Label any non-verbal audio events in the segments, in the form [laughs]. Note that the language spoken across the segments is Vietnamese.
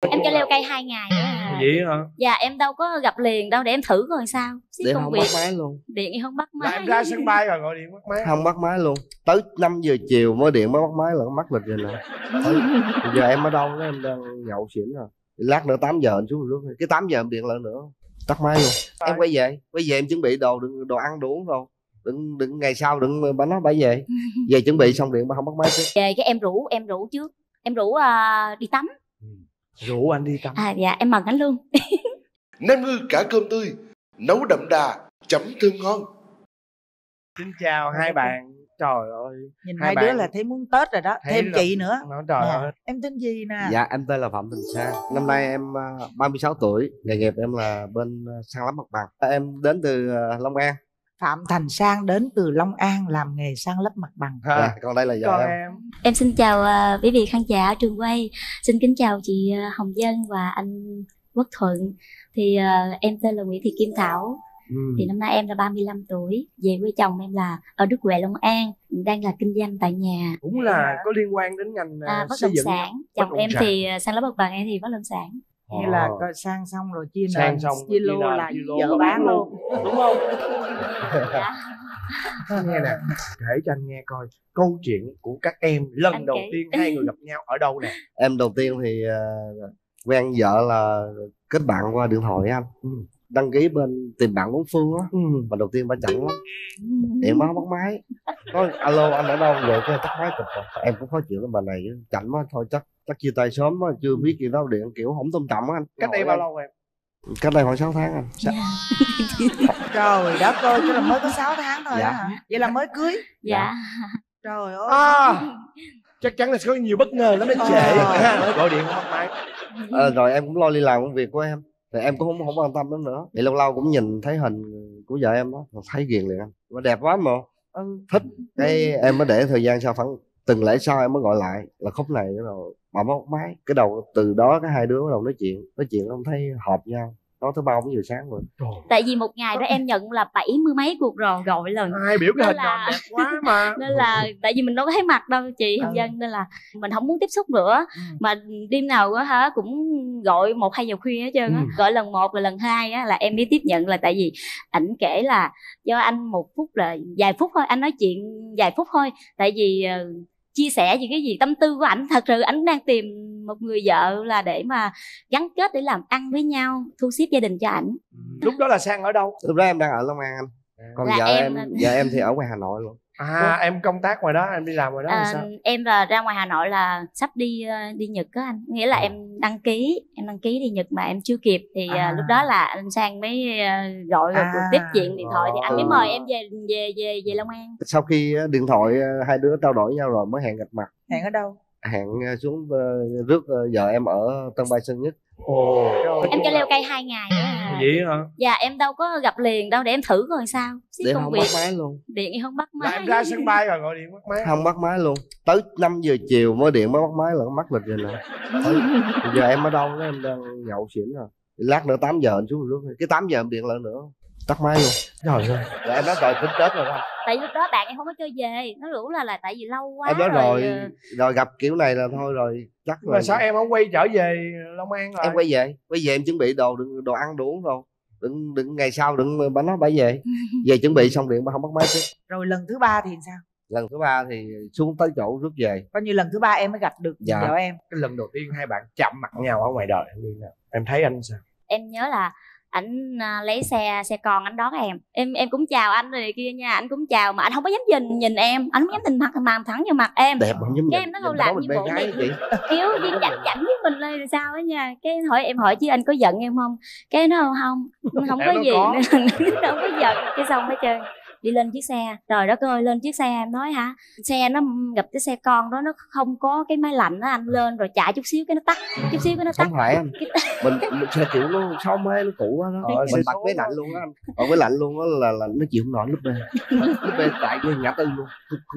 em cho leo cây hai ngày à. vậy hả? Dạ em đâu có gặp liền đâu để em thử coi sao. Xí để công không việc. bắt máy luôn. Điện em không bắt là máy. em ra sân bay rồi gọi điện bắt máy. Không bắt máy luôn. Tới 5 giờ chiều mới điện mới bắt máy là mất lịch rồi nè. Giờ em ở đâu đó em đang nhậu xỉn rồi. Lát nữa 8 giờ anh xuống rước cái 8 giờ em điện lại nữa. Tắt máy luôn. Em quay về quay về em chuẩn bị đồ đừng đồ ăn đồ uống rồi. Đừng đừng ngày sau đừng bà nói bà về. Về chuẩn bị xong điện bà không bắt máy tiếp. Về cái em rủ em rủ trước. Em rủ à, đi tắm rủ anh đi tắm. À dạ em mừng anh luôn. [laughs] Nem ngư cả cơm tươi nấu đậm đà chấm thơm ngon. Xin chào hai bạn. Trời ơi nhìn Hai hai, đứa là thấy muốn tết rồi đó thấy thêm là- chị nữa. trời Nè, ơi. em tên gì nè? Dạ em tên là phạm thành sang. Năm nay em à, 36 tuổi nghề nghiệp em là bên à, sang lắp mặt bằng. Em đến từ à, long an phạm thành sang đến từ long an làm nghề sang lấp mặt bằng. Dạ, còn đây là vợ em em. Em xin chào à, quý vị khán giả trường quay. Xin kính chào chị à, hồng dân và anh quốc thuận. Thì à, em tên là nguyễn thị kim thảo. Ừ. thì năm nay em là 35 tuổi. Về quê chồng em là ở đức huệ long an đang là kinh doanh tại nhà. Cũng là có liên quan đến ngành à, à, bất xây động dựng sản. Bất chồng động em sản. thì à, sang lớp bậc bằng em thì bất động sản như là Ờ. coi sang xong rồi chia sang nền xong chia chia lô là vợ bán luôn đúng không dạ. [laughs] nghe nè kể cho anh nghe coi câu chuyện của các em lần Anh đầu kể. tiên hai người gặp nhau ở đâu nè [laughs] em đầu tiên thì à, quen vợ là kết bạn qua điện thoại anh Ừ. đăng ký bên tìm bạn bốn phương á ừ. mà đầu tiên bà chặn lắm điện báo bắt máy nói alo anh ở đâu vậy cái tắt máy cục em cũng khó chịu lắm bà này chảnh quá thôi chắc chắc chia tay sớm quá chưa biết gì đâu điện kiểu không tôn trọng á anh. Cách đây bao lâu em? Cách đây khoảng 6 tháng anh. Dạ. [laughs] trời đất ơi chứ là mới có 6 tháng thôi Dạ. hả? Vậy là mới cưới? Dạ. Trời ơi. À, chắc chắn là sẽ có nhiều bất ngờ lắm anh trễ Ờ. ha gọi điện không máy Ờ, rồi em cũng lo đi làm công việc của em thì em cũng không không quan tâm lắm nữa. Thì lâu lâu cũng nhìn thấy hình của vợ em đó thấy ghiền liền anh. Mà đẹp quá mà. Ừ. thích. Cái em mới để thời gian sau khoảng từng lễ sau em mới gọi lại là khúc này bắt đầu bà mới bắt máy. Cái đầu từ đó cái hai đứa bắt đầu nói chuyện nói chuyện không thấy hợp nhau. Nói tới ba bốn giờ sáng rồi. Trời, tại vì một ngày đó em nhận là bảy mươi mấy cuộc rồi gọi lần. Ai biểu cái hình là- đẹp quá mà. [laughs] Nên là tại vì mình đâu có thấy mặt đâu chị hồng Ừ. dân nên là mình không muốn tiếp xúc nữa. Ừ. mà đêm nào á hả cũng gọi một hai giờ khuya hết trơn á. Ừ. gọi lần một rồi lần hai á là em mới tiếp nhận là tại vì ảnh kể là do anh một phút là vài phút thôi anh nói chuyện vài phút thôi. Tại vì ờ, chia sẻ về cái gì tâm tư của ảnh. Thật sự ảnh đang tìm một người vợ là để mà gắn kết để làm ăn với nhau thu xếp gia đình cho ảnh. Lúc đó là sang ở đâu? Lúc đó em đang ở long an anh. Còn Là vợ em- em vợ em thì ở ngoài hà nội luôn à em công tác ngoài đó em đi làm ngoài đó À, sao em là ra ngoài Hà Nội là sắp đi ờ, đi Nhật á anh nghĩa là À. em đăng ký em đăng ký đi Nhật mà em chưa kịp thì ờ, À. lúc đó là anh Sang mới ờ, gọi rồi À. tiếp chuyện điện thoại thì anh mới Ừ. mời em về về về về Long An sau khi ờ, điện thoại ờ, hai đứa trao đổi nhau rồi mới hẹn gặp mặt hẹn ở đâu hẹn ờ, xuống ờ, rước ờ, vợ em ở Tân Bay Sơn Nhất ồ. Em cho leo cây hai ngày [laughs] à. vậy hả? Dạ em đâu có gặp liền đâu để em thử coi sao. Xí để công không việc. bắt máy luôn. Điện em không bắt là máy. em ra sân bay rồi gọi điện bắt máy. Không bắt máy luôn. Tới 5 giờ chiều mới điện mới bắt máy là mất lịch rồi nè. Giờ em ở đâu đó em đang nhậu xỉn rồi. Lát nữa 8 giờ anh xuống rước cái 8 giờ em điện lại nữa tắt máy luôn. Trời ơi. Rồi em nói rồi tính tết rồi đó. Tại lúc đó bạn em không có chơi về nó rủ là là tại vì lâu quá em nói rồi ờ, rồi gặp kiểu này là thôi rồi chắc mà rồi. sao em không quay trở về Long An rồi? Em quay về quay về em chuẩn bị đồ đừng đồ ăn đồ uống rồi. Đừng đừng ngày sau đừng bà nói bà về. [laughs] Về chuẩn bị xong điện bà không bắt máy tiếp. Rồi lần thứ ba thì sao? Lần thứ ba thì xuống tới chỗ rước về. Coi như lần thứ ba em mới gặp được Dạ. vợ em. Cái lần đầu tiên hai bạn chạm mặt nhau ở ngoài đời em thấy anh sao? Em nhớ là ảnh à, lấy xe xe con anh đón em. Em em cũng chào anh rồi kia nha anh cũng chào mà anh không có dám nhìn nhìn em. Anh không dám nhìn mặt mà thẳng vô mặt em. Đẹp không giống Cái em nó không bà làm như bộ chị kiểu đi [laughs] chảnh chảnh với mình lên làm sao á nha. Cái hỏi em hỏi chứ anh có giận em không? Cái nó không không [laughs] Em có gì [laughs] không có giận. Cái xong hết trơn đi lên chiếc xe. Trời đất ơi lên chiếc xe em nói hả? Xe nó gặp cái xe con đó nó không có cái máy lạnh đó anh lên rồi chạy chút xíu cái nó tắt chút xíu cái nó tắt. không phải anh [laughs] mình, mình xe kiểu nó sau mê nó cũ quá đó. Ờ, mình bật máy lạnh luôn á anh. Còn máy lạnh luôn á là là nó chịu không nổi lúc bên [laughs] lúc bên chạy vô ngã tư luôn.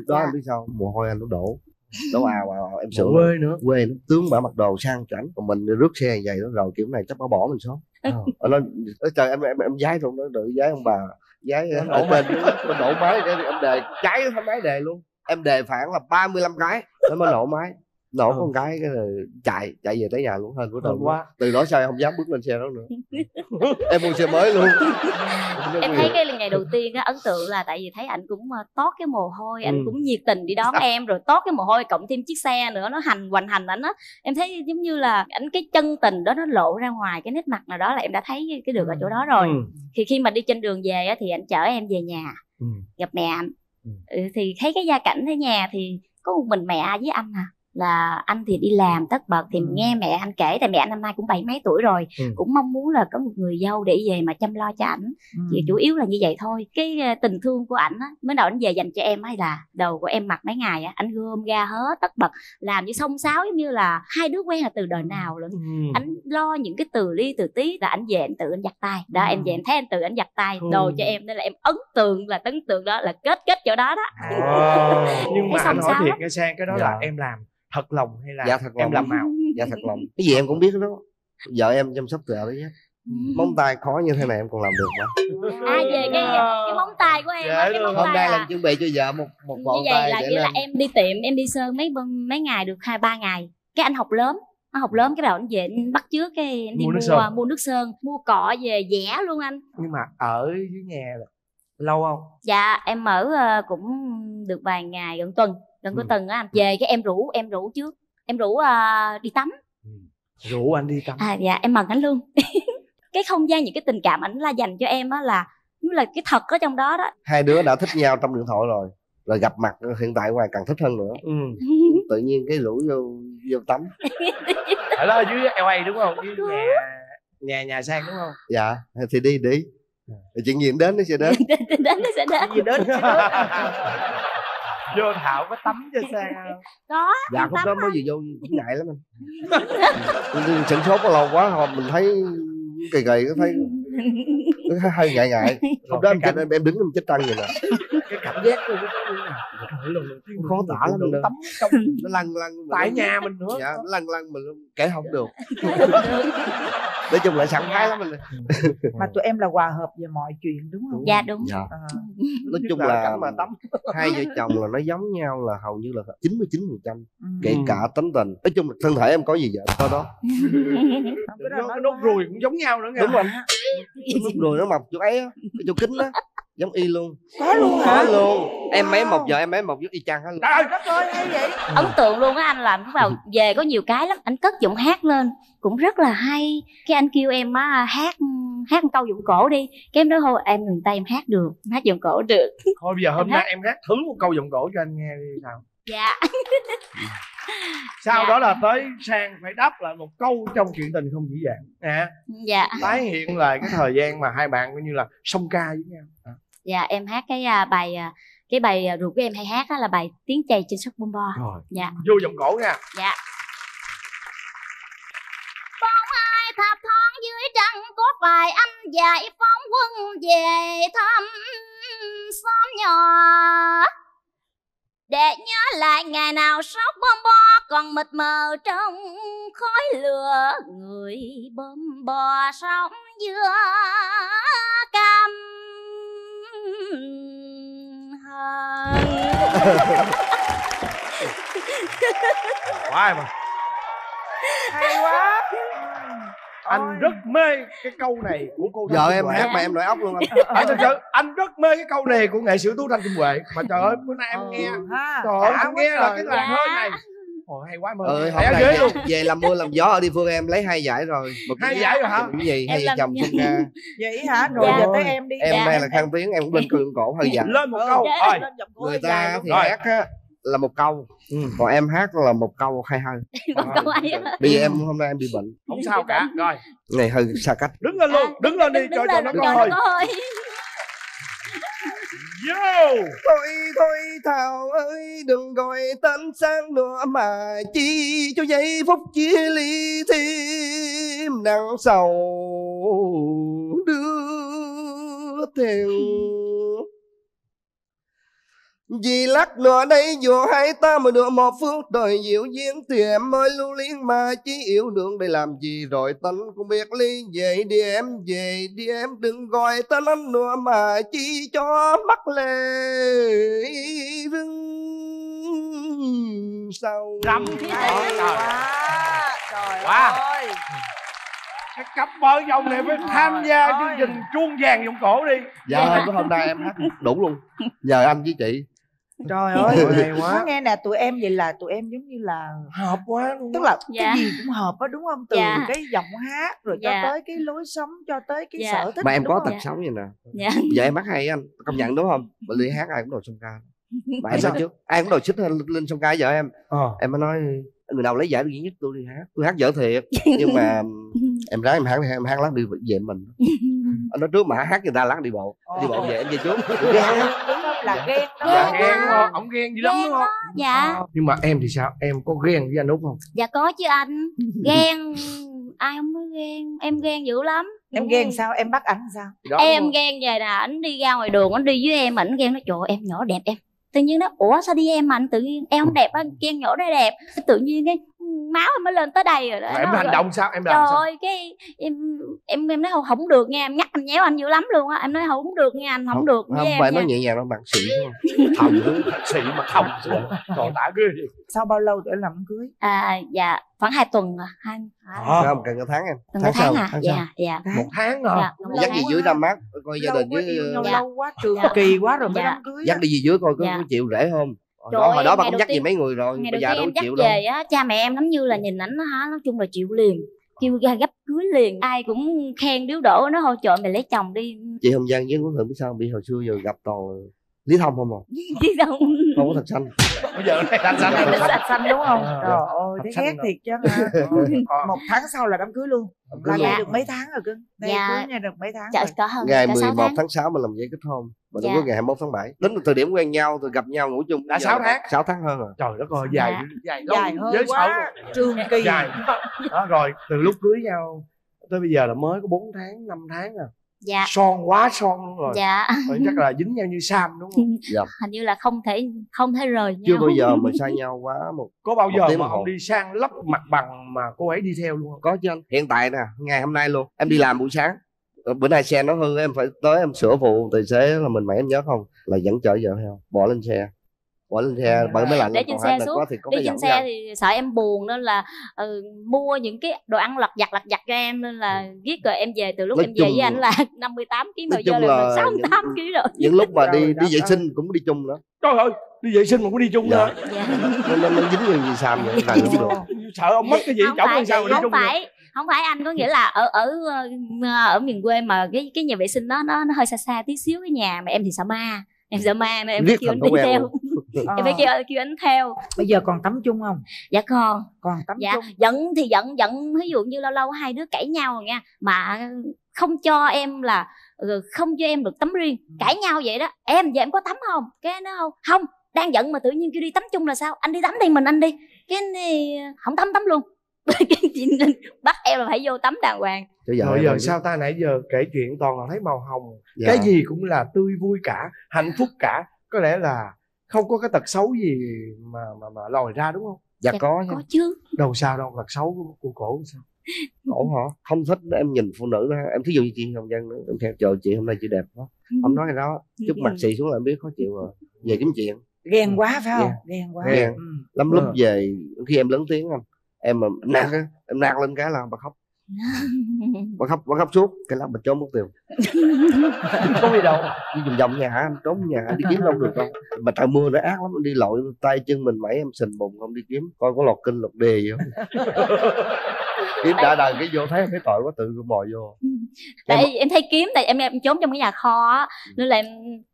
Đó Dạ. anh biết sao mồ hôi anh nó đổ. Đổ ào ào ào, em sửa quê nữa. Quê nó tướng bả mặc đồ sang chảnh còn mình rước xe vậy đó rồi kiểu này chắc bả bỏ mình xuống. Ờ, nó nó trời em em em giái luôn đó đợi giái ông bà Nó ở nổ bên nó nổ máy để em đề cháy cái máy đề luôn. Em đề phản là 35 cái nó mới nổ máy nổ Ừ. con cái cái rồi chạy chạy về tới nhà luôn hên của tôi quá. từ đó sao em không dám bước lên xe đó nữa [laughs] em mua xe mới luôn [laughs] em thấy cái ngày đầu tiên á ấn tượng là tại vì thấy ảnh cũng ờ, tót cái mồ hôi ảnh Ừ. cũng nhiệt tình đi đón em rồi tót cái mồ hôi cộng thêm chiếc xe nữa nó hành hoành hành ảnh á em thấy giống như là ảnh cái chân tình đó nó lộ ra ngoài cái nét mặt nào đó là em đã thấy cái được ở chỗ đó rồi Ừ. thì khi mà đi trên đường về á thì anh chở em về nhà Ừ. gặp mẹ anh Ừ. ừ, thì thấy cái gia cảnh ở nhà thì có một mình mẹ với anh à là anh thì đi làm tất bật thì Ừ. nghe mẹ anh kể tại mẹ anh năm nay cũng bảy mấy tuổi rồi Ừ. cũng mong muốn là có một người dâu để về mà chăm lo cho ảnh Ừ. thì chủ yếu là như vậy thôi cái ờ, tình thương của ảnh á mới đầu ảnh về dành cho em hay là đầu của em mặc mấy ngày á ảnh gom ga hết tất bật làm như xông xáo giống như là hai đứa quen là từ đời nào luôn Ừ. anh lo những cái từ ly từ tí là anh về anh tự anh giặt tay đó em về em thấy anh tự anh giặt tay Ừ. đồ cho em nên là em ấn tượng là ấn tượng đó là kết kết chỗ đó đó Ờ. nhưng [laughs] mà anh xáo thiệt cái sang cái đó Dạ. là em làm thật lòng hay là Dạ, thật em lòng. làm màu? Dạ thật lòng. Cái gì em cũng biết đó. Vợ em chăm sóc từ tới Z móng tay khó như thế này em còn làm được mà. À về cái cái móng tay của em á, Dễ cái móng hôm tay nay là là chuẩn bị cho vợ một một như bộ vậy tay là như là em đi tiệm em đi sơn mấy mấy ngày được hai ba ngày. Cái anh học lớn anh học lớn cái đầu anh về anh bắt chước cái anh đi Mua mua nước sơn. mua nước sơn mua cọ về vẽ luôn anh. Nhưng mà ở dưới nhà là lâu không? Dạ em ở ờ, cũng được vài ngày gần tuần gần có Ừ. á anh. Về cái em rủ em rủ trước. Em rủ ờ, đi tắm. Rủ anh đi tắm. À dạ em mừng anh luôn. [laughs] Cái không gian những cái tình cảm ảnh là dành cho em á là như là cái thật ở trong đó đó. Hai đứa đã thích nhau trong điện thoại rồi rồi gặp mặt hiện tại ngoài càng thích hơn nữa. Ừ. [laughs] tự nhiên cái rủ vô vô tắm. [laughs] Ở đó dưới LA đúng không? Dưới nhà nhà nhà sang đúng không? Dạ thì đi đi. Rồi chuyện gì đến nó sẽ đến. Đến đến nó sẽ đến. Gì đến vô thảo có tắm cho sang [laughs] không có dạ tắm đó mới vừa vô cũng ngại lắm anh Nhưng sửng sốt có lâu quá rồi mình thấy kỳ kỳ có [laughs] thấy hơi ngại ngại. Hôm đó em, chết, em, em đứng em chết trăng vậy nè. Cái cảm giác của cái khó tả lắm được nữa. tắm trong [laughs] nó lăn lăn mình tại luôn. nhà mình nữa. Dạ nó lăn lăn mình luôn kể không được. [laughs] Nói chung là sẵn khoái lắm anh [laughs] mà tụi em là hòa hợp về mọi chuyện đúng không? Dạ đúng. dạ. À, nói chung là mà tắm. hai vợ chồng là nó giống nhau là hầu như là 99 phần trăm ừ. kể cả tính tình. Nói chung là thân thể em có gì vợ có đó. Đó nó nốt ruồi cũng giống nhau nữa nghe đúng rồi. Lúc rồi nó mọc chỗ ấy chỗ kính á giống y luôn. Có luôn có hả? luôn. Em mấy một giờ em mấy một giống y chang hết luôn. Trời ơi, đất ơi hay vậy? Ấn tượng luôn á anh làm lúc vào về có nhiều cái lắm. Anh cất giọng hát lên cũng rất là hay. Cái anh kêu em á hát hát một câu giọng cổ đi. Cái em nói thôi em ngừng tay em hát được em hát giọng cổ được. Thôi bây giờ hôm nay em hát thử một câu giọng cổ cho anh nghe đi sao dạ. [laughs] Sau Dạ. đó là tới sang phải đáp lại một câu trong chuyện tình không dĩ dàng nè dạ. tái hiện lại cái thời gian mà hai bạn coi như là song ca với nhau. À. dạ em hát cái à, bài à, cái bài à, ruột của em hay hát á là bài tiếng chày trên sóc bom bo. Rồi dạ. vô giọng cổ nha. Dạ. Bóng ai thập thoáng dưới trăng có vài anh dạy phóng quân về thăm xóm nhỏ. Để nhớ lại ngày nào sóc bom bo còn mịt mờ trong khói lửa người bom bò sống giữa cam hờn quá mà? Hay quá. Anh Ôi. rất mê cái câu này của cô vợ em hát mà em nổi óc luôn anh. Anh thật sự anh rất mê cái câu này của nghệ sĩ tú thanh kim huệ. Mà trời ơi bữa nay em Ừ, nghe. Ha. trời ơi nghe là cái làn Dạ. hơi này Ồ, hay quá mơ ừ hôm nay luôn về làm mưa làm gió ở địa phương em lấy hai giải rồi một hai giải rồi hả cái gì hai chồng nha. song ca [laughs] vậy hả rồi Dạ. giờ tới em đi em Dạ. đây là khang tiếng em cũng lên [laughs] cương cổ hơi dài lên một Ừ. câu Dạ. cổ người ta thì Rồi. hát á là một câu Ừ. còn em hát là một câu hay hơi một câu ấy á. bây giờ em hôm nay em bị bệnh không sao cả rồi này hơi xa cách đứng lên luôn đứng lên đi đứng, cho cho nó có hơi Yo! thôi thôi, thảo ơi, đừng gọi tên sang nữa mà chi cho giây phút chia ly thêm nặng sầu đưa theo vì lắc nữa đây dù hai ta mà được một phút đời dịu dàng thì em ơi lưu liên mà chỉ yêu đương. Để làm gì rồi tánh cũng biết ly về đi em về đi em đừng gọi tên anh nữa mà chỉ cho mắt lệ rưng sau. Rầm hay Trời quá trời Quá. ơi. Cái cặp vợ chồng này phải tham gia Trời chương trình chuông vàng giọng cổ đi. Dạ hôm nay em hát đủ luôn. Nhờ anh với chị trời ơi hay quá nói nghe nè tụi em vậy là tụi em giống như là hợp quá luôn tức là Dạ. cái gì cũng hợp á đúng không từ Dạ. cái giọng hát rồi Dạ. cho tới cái lối sống cho tới cái Dạ. sở thích mà em có không? tật xấu vậy nè dạ giờ em hát hay anh công nhận đúng không mà đi hát ai cũng đòi song ca mà em Sao? nói trước ai cũng đòi xích lên, lên song ca vợ em ờ em mới nói người nào lấy giải duy nhất tôi đi hát tôi hát dở thiệt nhưng mà [laughs] em ráng em hát em hát lát đi về mình anh nói trước mà hát người ta lát đi bộ đi bộ về em về trước. Ghen đúng không là ghen đó. Dạ Ghen không ổng ghen dữ lắm đúng không? dạ. Nhưng mà em thì sao? Em có ghen với anh út không? Dạ có chứ anh. [laughs] Ghen ai không có ghen em ghen dữ lắm. Em ghen sao? Em bắt ảnh sao? Đó, em ghen về nè ảnh đi ra ngoài đường ảnh đi với em ảnh ghen nó trời ơi, em nhỏ đẹp em. Tự nhiên nó ủa sao đi em mà anh? Tự nhiên em không [laughs] đẹp anh ghen nhỏ đó đẹp. Tự nhiên cái máu em mới lên tới đây rồi đó em hành rồi- động sao? Em làm trời sao? Ơi cái em em em nói không, không được nha em nhắc anh nhéo anh dữ lắm luôn á em nói không được nha anh không, được không em phải nói nhẹ nhàng đâu bạn sĩ đúng không thầm sĩ mà không trời [laughs] tả ghê đi sau bao lâu tụi em làm đám cưới? À dạ khoảng hai tuần à hai Ờ. không cần cả tháng em. Cái tháng sau à? tháng sau. Dạ dạ. Một tháng à dạ dắt gì dưới năm mát coi gia đình với Dạ. lâu quá trường Dạ. kỳ quá rồi mới Dạ. đám cưới dắt đi gì dưới coi có, Dạ. chịu rễ không Trời đó, hồi đó bà cũng dắt gì mấy người rồi ngày bây giờ đâu chịu đâu về á cha mẹ em giống như là nhìn ảnh nó hả nói chung là chịu liền. Kêu ra gấp cưới liền. Ai cũng khen điếu đổ nó thôi trời mày lấy chồng đi. Chị hồng giang với quốc hưởng biết sao bị hồi xưa giờ gặp toàn lý thông không à chứ đâu không có thật xanh bây giờ này xanh xanh này xanh nó sạch xanh đúng không Ờ. trời ơi thấy ghét rồi. thiệt chứ Ờ. một tháng sau là đám cưới luôn là Dạ. được mấy tháng rồi cưng Dạ. cưới nha được mấy tháng rồi có hơn ngày 11 sáu tháng tháng 6 mình làm giấy kết hôn mà Dạ. đúng có ngày 21 tháng 7 đến thời điểm quen nhau rồi gặp nhau ngủ chung Đã sáu tháng. 6 tháng hơn rồi trời đất ơi dài Dạ. dài dài Giới quá sầu. trường kỳ dài đó rồi từ lúc cưới nhau tới bây giờ là mới có 4 tháng 5 tháng à dạ. Son quá son rồi. Dạ. Rồi chắc là dính nhau như sam đúng không? [laughs] Hình như là không thể không thể rời nhau chưa bao giờ mà xa nhau quá một [laughs] có bao Một giờ mà ông đi sang lấp mặt bằng mà cô ấy đi theo luôn không? Có chứ anh. Hiện tại nè ngày hôm nay luôn. Em đi làm buổi sáng. Ờ, bữa nay xe nó hư em phải tới em sửa phụ tài xế là mình mày em nhớ không? Là dẫn chở vợ theo bỏ lên xe bỏ lên xe bởi mới lạnh để trên xe xuống quá thì có đi cái trên xe thì sợ em buồn nên là ừ, mua những cái đồ ăn lặt vặt lặt vặt cho em nên là giết rồi em về từ lúc Nói em về với anh là 58 [laughs] kg mà giờ là là 68 những- kg rồi. những lúc mà [laughs] đi đi vệ sinh cũng đi chung nữa. Trời ơi đi vệ sinh mà có đi chung Dạ. nữa. Dạ. nên nó, dính người gì xàm vậy? Này không được sợ ông mất cái gì chổng phải làm sao mà đi không chung phải không phải anh có nghĩa là ở ở ờ, ở miền quê mà cái cái nhà vệ sinh đó nó nó hơi xa xa tí xíu cái nhà mà em thì sợ ma em sợ ma nên em kêu anh đi theo luôn. em phải kêu kêu anh theo. Bây giờ còn tắm chung không? Dạ con còn tắm dạ. chung. Giận thì giận giận ví dụ như lâu lâu hai đứa cãi nhau rồi nha mà không cho em là ừ, không cho em được tắm riêng. Cãi nhau vậy đó. Em giờ em có tắm không? Cái nó không không đang giận mà tự nhiên kêu đi tắm chung là sao? Anh đi tắm đi mình anh đi. Cái này không tắm tắm luôn. [laughs] Cái chị Linh bắt em là phải vô tắm đàng hoàng. Em giờ rồi sao ta? Nãy giờ kể chuyện toàn là thấy màu hồng. Dạ. cái gì cũng là tươi vui cả hạnh phúc cả. Có lẽ là không có cái tật xấu gì mà mà mà lòi ra đúng không? Dạ Dạ, có nha. có chứ. Đâu sao đâu tật xấu của, của cổ sao? Cổ hả? Không thích em nhìn phụ nữ đó. Em thí dụ như chị hồng giang nữa em theo trời chị hôm nay chị đẹp quá. Ông nói cái đó chút mặt xì xuống là em biết khó chịu rồi. Về kiếm chuyện. Ghen quá phải không? Ghen. ghen quá. Ghen. Ừ. lắm lúc Ờ. về khi em lớn tiếng không em mà nạt á em nạt lên cái là bà khóc bà khóc bà khóc suốt. Cái là bà trốn mất tiền có gì đâu? Đi vòng vòng nhà em trốn nhà em đi kiếm đâu được đâu. Mà trời mưa nó ác lắm. Em đi lội tay chân mình mẩy em sình bùn không đi kiếm. Coi có lọt kinh lọt đề gì không? [laughs] Kiếm đã đời cái vô thấy em thấy tội quá tự mò vô. Tại em thấy kiếm tại em em trốn trong cái nhà kho á. Nên là em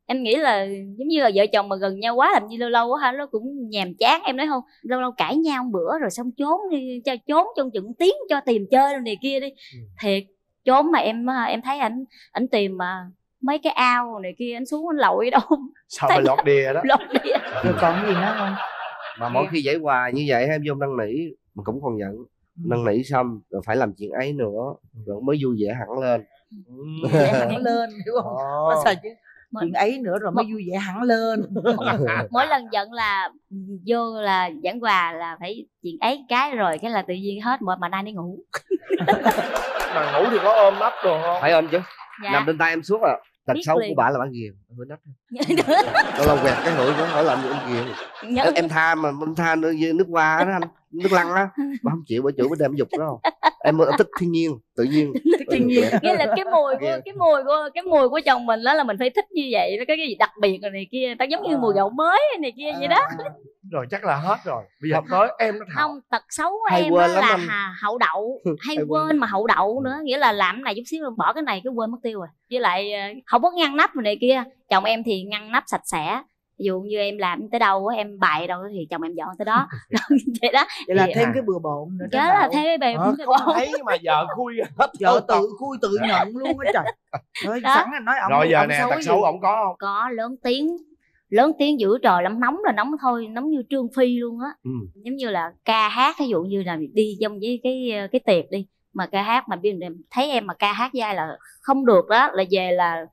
em nghĩ là giống như là vợ chồng mà gần nhau quá làm như lâu lâu á ha nó cũng nhàm chán em nói không lâu lâu cãi nhau một bữa rồi xong trốn đi cho trốn trong chừng tiếng cho tìm chơi đồ này kia đi. Thiệt trốn mà em à, em thấy ảnh ảnh tìm mà mấy cái ao này kia anh xuống anh lội đâu. [laughs] Sao phải lọt đìa đó? Lội đi [laughs] rồi còn gì nữa không? Mà mỗi khi giải quà như vậy em vô năn nỉ mà cũng còn giận. Năn nỉ xong rồi phải làm chuyện ấy nữa rồi mới vui vẻ hẳn lên. Vẻ hẳn lên đúng không. Bao giờ chứ Chuyện ấy nữa rồi mới vui vẻ hẳn lên. [laughs] Mỗi lần giận là vô là giảng quà là phải chuyện ấy cái rồi cái là tự nhiên hết mà mà nay đi ngủ. Mà ngủ thì có ôm ấp đồ không phải ôm chứ. Dạ. Nằm trên tay em suốt à. Tật xấu của bà là bà ghiền hơi nách lâu lâu quẹt cái hụi nó hỏi làm gì em ghiền Nhớ- em, em tha mà em tha nước, nước hoa đó anh. Nước lăng á. Bà không chịu bà chịu bà đem dục đó em thích thiên nhiên tự nhiên. Thiên nhiên. nghĩa là cái mùi của cái mùi của cái mùi của chồng mình đó là mình phải thích như vậy nó có cái gì đặc biệt rồi này kia. Ta giống như À. mùi gạo mới này kia vậy đó. Rồi chắc là hết rồi. Bây giờ tới em nó không tật xấu của Hay em quên là anh. hà- hậu đậu. [laughs] Hay Hay quên. quên mà hậu đậu nữa. Nghĩa là làm cái này chút xíu rồi bỏ cái này cái quên mất tiêu rồi. Với lại ờ, không có ngăn nắp rồi này kia chồng em thì ngăn nắp sạch sẽ. Ví dụ như em làm tới đâu á, em bày đâu thì chồng em dọn tới đó. [laughs] [laughs] Vậy đó. Vậy là Thì- thêm cái bừa bộn nữa đó là thêm cái bề Ờ, không thấy mà vợ khui hết vợ tự khui tự nhận luôn á trời. [laughs] Đó. sẵn là nói ông rồi giờ ông nè tật xấu ổng có không? Có lớn tiếng. Lớn tiếng giữa trời lắm nóng là nóng thôi nóng như trương phi luôn á. Ừ. giống như là ca hát ví dụ như là đi trong với cái cái tiệc đi mà ca hát mà biết thấy em mà ca hát với ai là không được đó là về là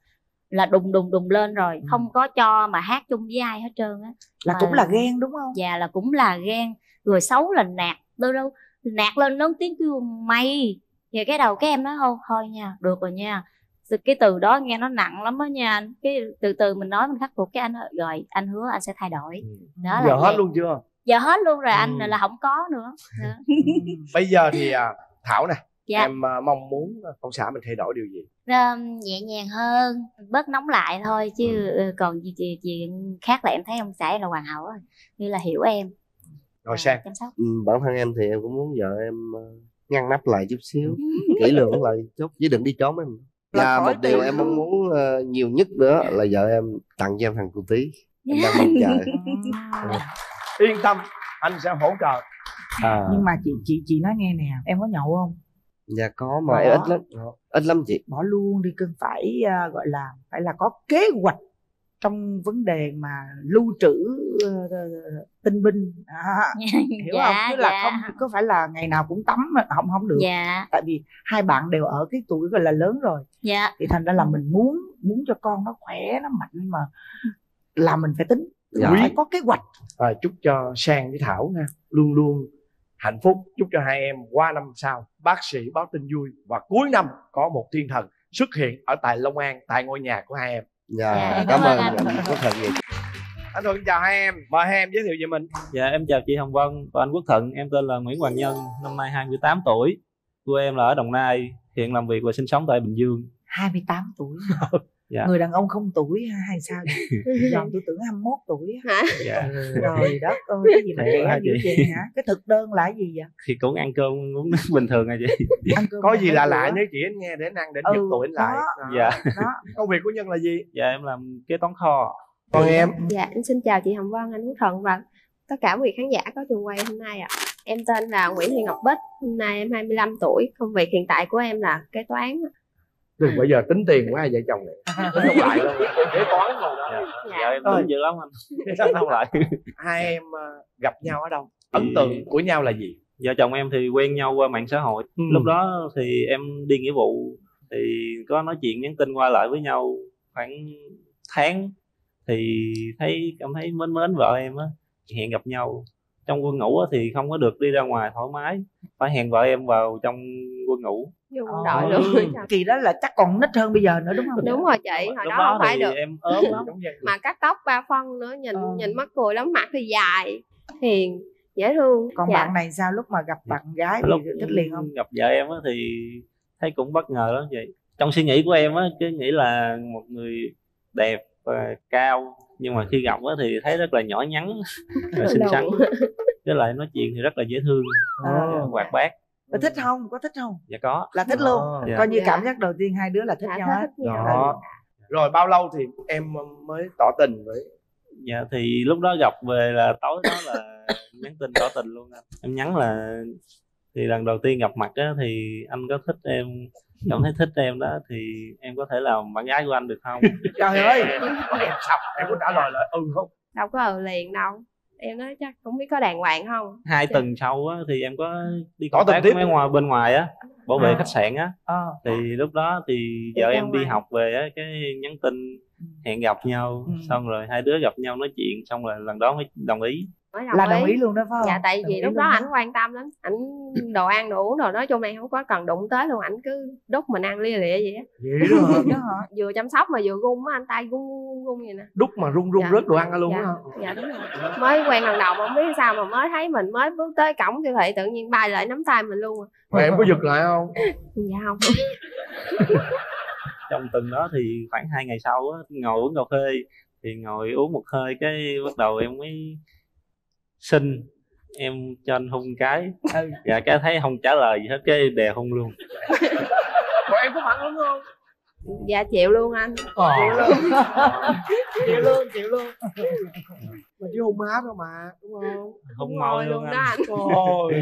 là đùng đùng đùng lên rồi Ừ. không có cho mà hát chung với ai hết trơn á. Là Mà- cũng là ghen đúng không? Và là cũng là ghen. Người xấu là nạt đâu đâu nạt lên lớn tiếng kêu mày. Thì cái đầu cái em nói thôi thôi nha được rồi nha. Từ cái từ đó nghe nó nặng lắm đó nha. Cái từ từ mình nói mình khắc phục cái anh rồi anh hứa anh sẽ thay đổi. Đó là giờ hết vậy. luôn chưa? Giờ hết luôn rồi anh Ừ. là không có nữa. Đó. [laughs] bây giờ thì à, thảo nè dạ. Em à, mong muốn con xã mình thay đổi điều gì? Um, nhẹ nhàng hơn bớt nóng lại thôi chứ Ừ. ừ, còn gì, gì, chuyện khác là em thấy ông xã là hoàn hảo rồi như là hiểu em. Rồi à, sang. chăm sóc. Ừ, bản thân em thì em cũng muốn vợ em ờ, ngăn nắp lại chút xíu [laughs] kỹ lưỡng lại chút chứ đừng đi trốn em. Là và khỏi một điều em mong muốn ờ, nhiều nhất nữa là vợ em tặng cho em thằng cụ tí em đang mong chờ. [laughs] Yên tâm anh sẽ hỗ trợ. À, nhưng mà chị chị chị nói nghe nè em có nhậu không dạ có mà. Em ít lắm. Ít lắm chị. Bỏ luôn đi cưng phải à, gọi là phải là có kế hoạch trong vấn đề mà lưu trữ ờ, tinh binh. À, [laughs] hiểu dạ, không chứ là dạ. không có phải là ngày nào cũng tắm không không được. Dạ. Tại vì hai bạn đều ở cái tuổi gọi là lớn rồi. Dạ. Thì thành ra là mình muốn muốn cho con nó khỏe nó mạnh mà là mình phải tính. Dạ. phải có kế hoạch. À, chúc cho sang với thảo nha. Luôn luôn hạnh phúc. Chúc cho hai em qua năm sau bác sĩ báo tin vui và cuối năm có một thiên thần xuất hiện ở tại Long An tại ngôi nhà của hai em. Dạ Dạ, cảm cảm ơn anh. là nhiều. Anh Thuận chào hai em. Mời hai em giới thiệu về mình. Dạ em chào chị Hồng Vân và anh Quốc Thận, em tên là Nguyễn Hoàng Nhân, năm nay 28 tuổi. Quê em là ở Đồng Nai, hiện làm việc và sinh sống tại Bình Dương. 28 tuổi [laughs] Dạ. người đàn ông không tuổi hay, hay sao vậy? [laughs] Giòn tôi tưởng 21 tuổi á. Dạ. trời đất ơi cái gì mà trẻ hả chị? vậy hả cái thực đơn là cái gì vậy Thì cũng ăn cơm uống nước bình thường à chị. ăn cơm có gì mấy lạ nhớ chị anh nghe để anh ăn để Ừ, tuổi anh lại đó. Đó. Dạ. đó [laughs] công việc của nhân là gì Dạ em làm kế toán kho. còn em Dạ, em xin chào chị Hồng Vân, anh Quốc Thuận và tất cả quý khán giả có trường quay hôm nay ạ. Em tên là Nguyễn Thị Ngọc Bích, hôm nay em 25 tuổi, công việc hiện tại của em là kế toán. Đừng bây giờ tính tiền của hai vợ chồng này. Tính không lại luôn. [laughs] Kế toán rồi đó. Dạ, Dạ. dạ em Ơi. tính dữ lắm anh. Tính không lại. hai em ờ, gặp nhau ở đâu? Ấn tượng của nhau là gì? Vợ chồng em thì quen nhau qua mạng xã hội. Ừ. Lúc đó thì em đi nghĩa vụ thì có nói chuyện nhắn tin qua lại với nhau khoảng tháng. Thì thấy cảm thấy mến mến vợ em á hẹn gặp nhau. Trong quân ngũ á thì không có được đi ra ngoài thoải mái. Phải hẹn vợ em vào trong quân ngũ Vô quân đội luôn. kỳ đó là chắc còn nít hơn bây giờ nữa đúng không Đúng rồi chị, hồi lúc đó không phải được. em ốm lắm [laughs] Mà cắt tóc ba phân nữa, nhìn Ờ. nhìn mắc cười lắm, mặt thì dài, hiền, dễ thương. còn Dạ. bạn này sao lúc mà gặp bạn gái lúc thì thích liền không gặp vợ em á thì thấy cũng bất ngờ lắm vậy trong suy nghĩ của em á cứ nghĩ là một người đẹp và cao nhưng mà khi gặp á thì thấy rất là nhỏ nhắn [laughs] và xinh xắn [laughs] với lại nói chuyện thì rất là dễ thương Ờ. hoạt bát có thích không có thích không dạ có là thích luôn Ờ. Dạ. coi như Dạ. cảm giác đầu tiên hai đứa là thích Dạ, nhau hết nhau. đó rồi bao lâu thì em mới tỏ tình với dạ thì lúc đó gặp về là tối đó là nhắn tin tỏ tình luôn anh em nhắn là thì lần đầu tiên gặp mặt á thì anh có thích em cảm thấy thích em đó thì em có thể làm bạn gái của anh được không [laughs] trời ơi em sao em có trả lời lại ừ không Đâu có ở liền đâu. Em nói chắc không biết có đàng hoàng không. hai tuần sau á thì em có đi công tình tác tiếp. mấy ngoài bên ngoài á bảo vệ À. khách sạn á ờ thì lúc đó thì vợ em đi ngoài. học về á cái nhắn tin hẹn gặp nhau Ừ. xong rồi hai đứa gặp nhau nói chuyện xong rồi lần đó mới đồng ý mới là đồng ý. luôn đó phải không? dạ tại Đồng vì lúc đó ảnh quan tâm lắm. Ảnh đồ ăn đồ uống đồ nói chung này không có cần đụng tới luôn. Ảnh cứ đút mình ăn lia lịa vậy á. Vậy đó hả? Đó [laughs] vừa chăm sóc mà vừa gung á anh tay gung gung gung vậy nè. Đúc mà run run Dạ. rớt đồ ăn ra luôn dạ, á hả? Dạ đúng rồi. Mới quen lần đầu mà không biết sao mà mới thấy mình mới bước tới cổng siêu thị tự nhiên bay lại nắm tay mình luôn à. mà em có giật lại không? [laughs] Dạ không [laughs] trong tuần đó thì khoảng hai ngày sau á ngồi uống cà phê. Thì ngồi uống một hơi cái bắt đầu em mới xin em cho anh hung cái. Ừ. dạ cái thấy không trả lời gì hết cái đè hung luôn. Còn em có phản ứng không? Dạ chịu luôn anh. Ờ. Chịu luôn. [laughs] Chịu luôn chịu luôn. Mà chứ hôn má đâu mà đúng không? Hung môi luôn luôn đó anh. anh. Ôi,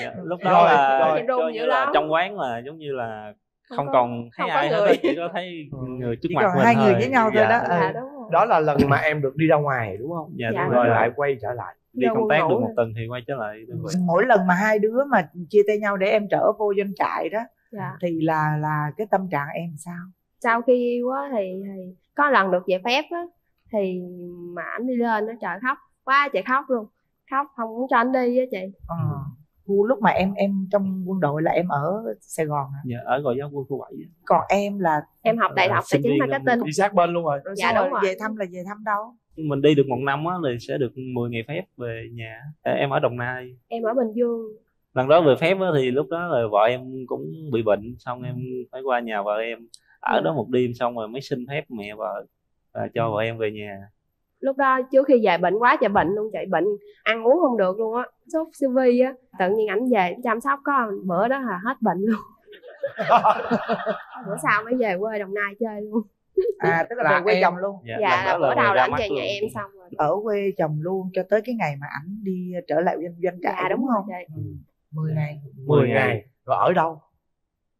dạ, lúc Rồi, đó là rồi. Coi dữ như là trong quán là giống như là Không không, còn thấy không ai hết chỉ có thấy người trước chỉ mặt còn mình hai người thôi. với nhau thôi Dạ, đó. Ừ. dạ đúng rồi đó là lần mà em được đi ra ngoài đúng không? Dạ, Dạ, đúng rồi rồi. lại quay trở lại. Đi công tác được một tuần thì quay trở lại. Mỗi lần mà hai đứa mà chia tay nhau để em trở vô doanh trại đó dạ. thì là là cái tâm trạng em sao? Sau khi yêu á thì, thì có lần được về phép á thì mà ảnh đi lên nó trời khóc quá trời khóc luôn. Khóc không muốn cho anh đi á chị. Ờ. Thu lúc mà em em trong quân đội là em ở Sài Gòn hả? dạ, ở gọi giáo quân khu 7 còn em là em học đại học tài sinh chính marketing. đi sát bên luôn rồi. Rồi Dạ, đúng rồi. về thăm là về thăm đâu? Mình đi được một năm á thì sẽ được 10 ngày phép về nhà. Em ở Đồng Nai. Em ở Bình Dương. Lần đó về phép á, thì lúc đó là vợ em cũng bị bệnh xong em phải qua nhà vợ em. Ở đó một đêm xong rồi mới xin phép mẹ vợ và cho vợ em về nhà lúc đó trước khi về bệnh quá trời bệnh luôn chị bệnh ăn uống không được luôn á. Sốt siêu vi á tự nhiên ảnh về chăm sóc có bữa đó là hết bệnh luôn. Bữa sau mới về quê đồng nai chơi luôn. À tức là, Là về quê em- chồng luôn? Dạ, dạ là đó bữa đầu là mắt về nhà em xong rồi. Ở quê chồng luôn cho tới cái ngày mà ảnh đi trở lại doanh doanh trại dạ đúng không? chị ừ. 10 ngày. 10 ngày. rồi ở đâu?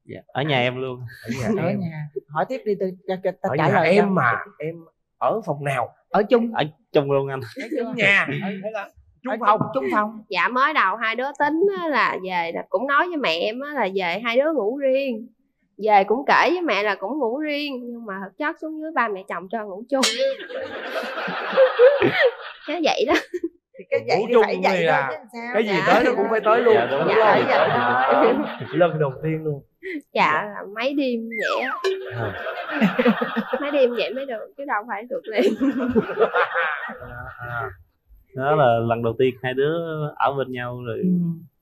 Dạ. ở nhà em luôn. Ở nhà. Ở em. Nhà hỏi tiếp đi từ cho, cho ta ở trả nhà lời em cho. mà. Em ở phòng nào? Ở chung. Ở chung luôn anh. Ở nhà là ở chung phòng. Chung phòng dạ mới đầu hai đứa tính á là về là cũng nói với mẹ em á là về hai đứa ngủ riêng. Về cũng kể với mẹ là cũng ngủ riêng nhưng mà thực chất xuống dưới ba mẹ chồng cho ngủ chung. [laughs] Cái vậy đó cái vậy chung phải vậy là sao cái gì Dạ. tới nó cũng phải tới luôn Dạ, đúng vậy thôi. Ờ, lần đầu tiên luôn dạ là mấy đêm vậy á mấy đêm vậy mới được chứ đâu phải được liền à, [laughs] đó là lần đầu tiên hai đứa ở bên nhau rồi ừ.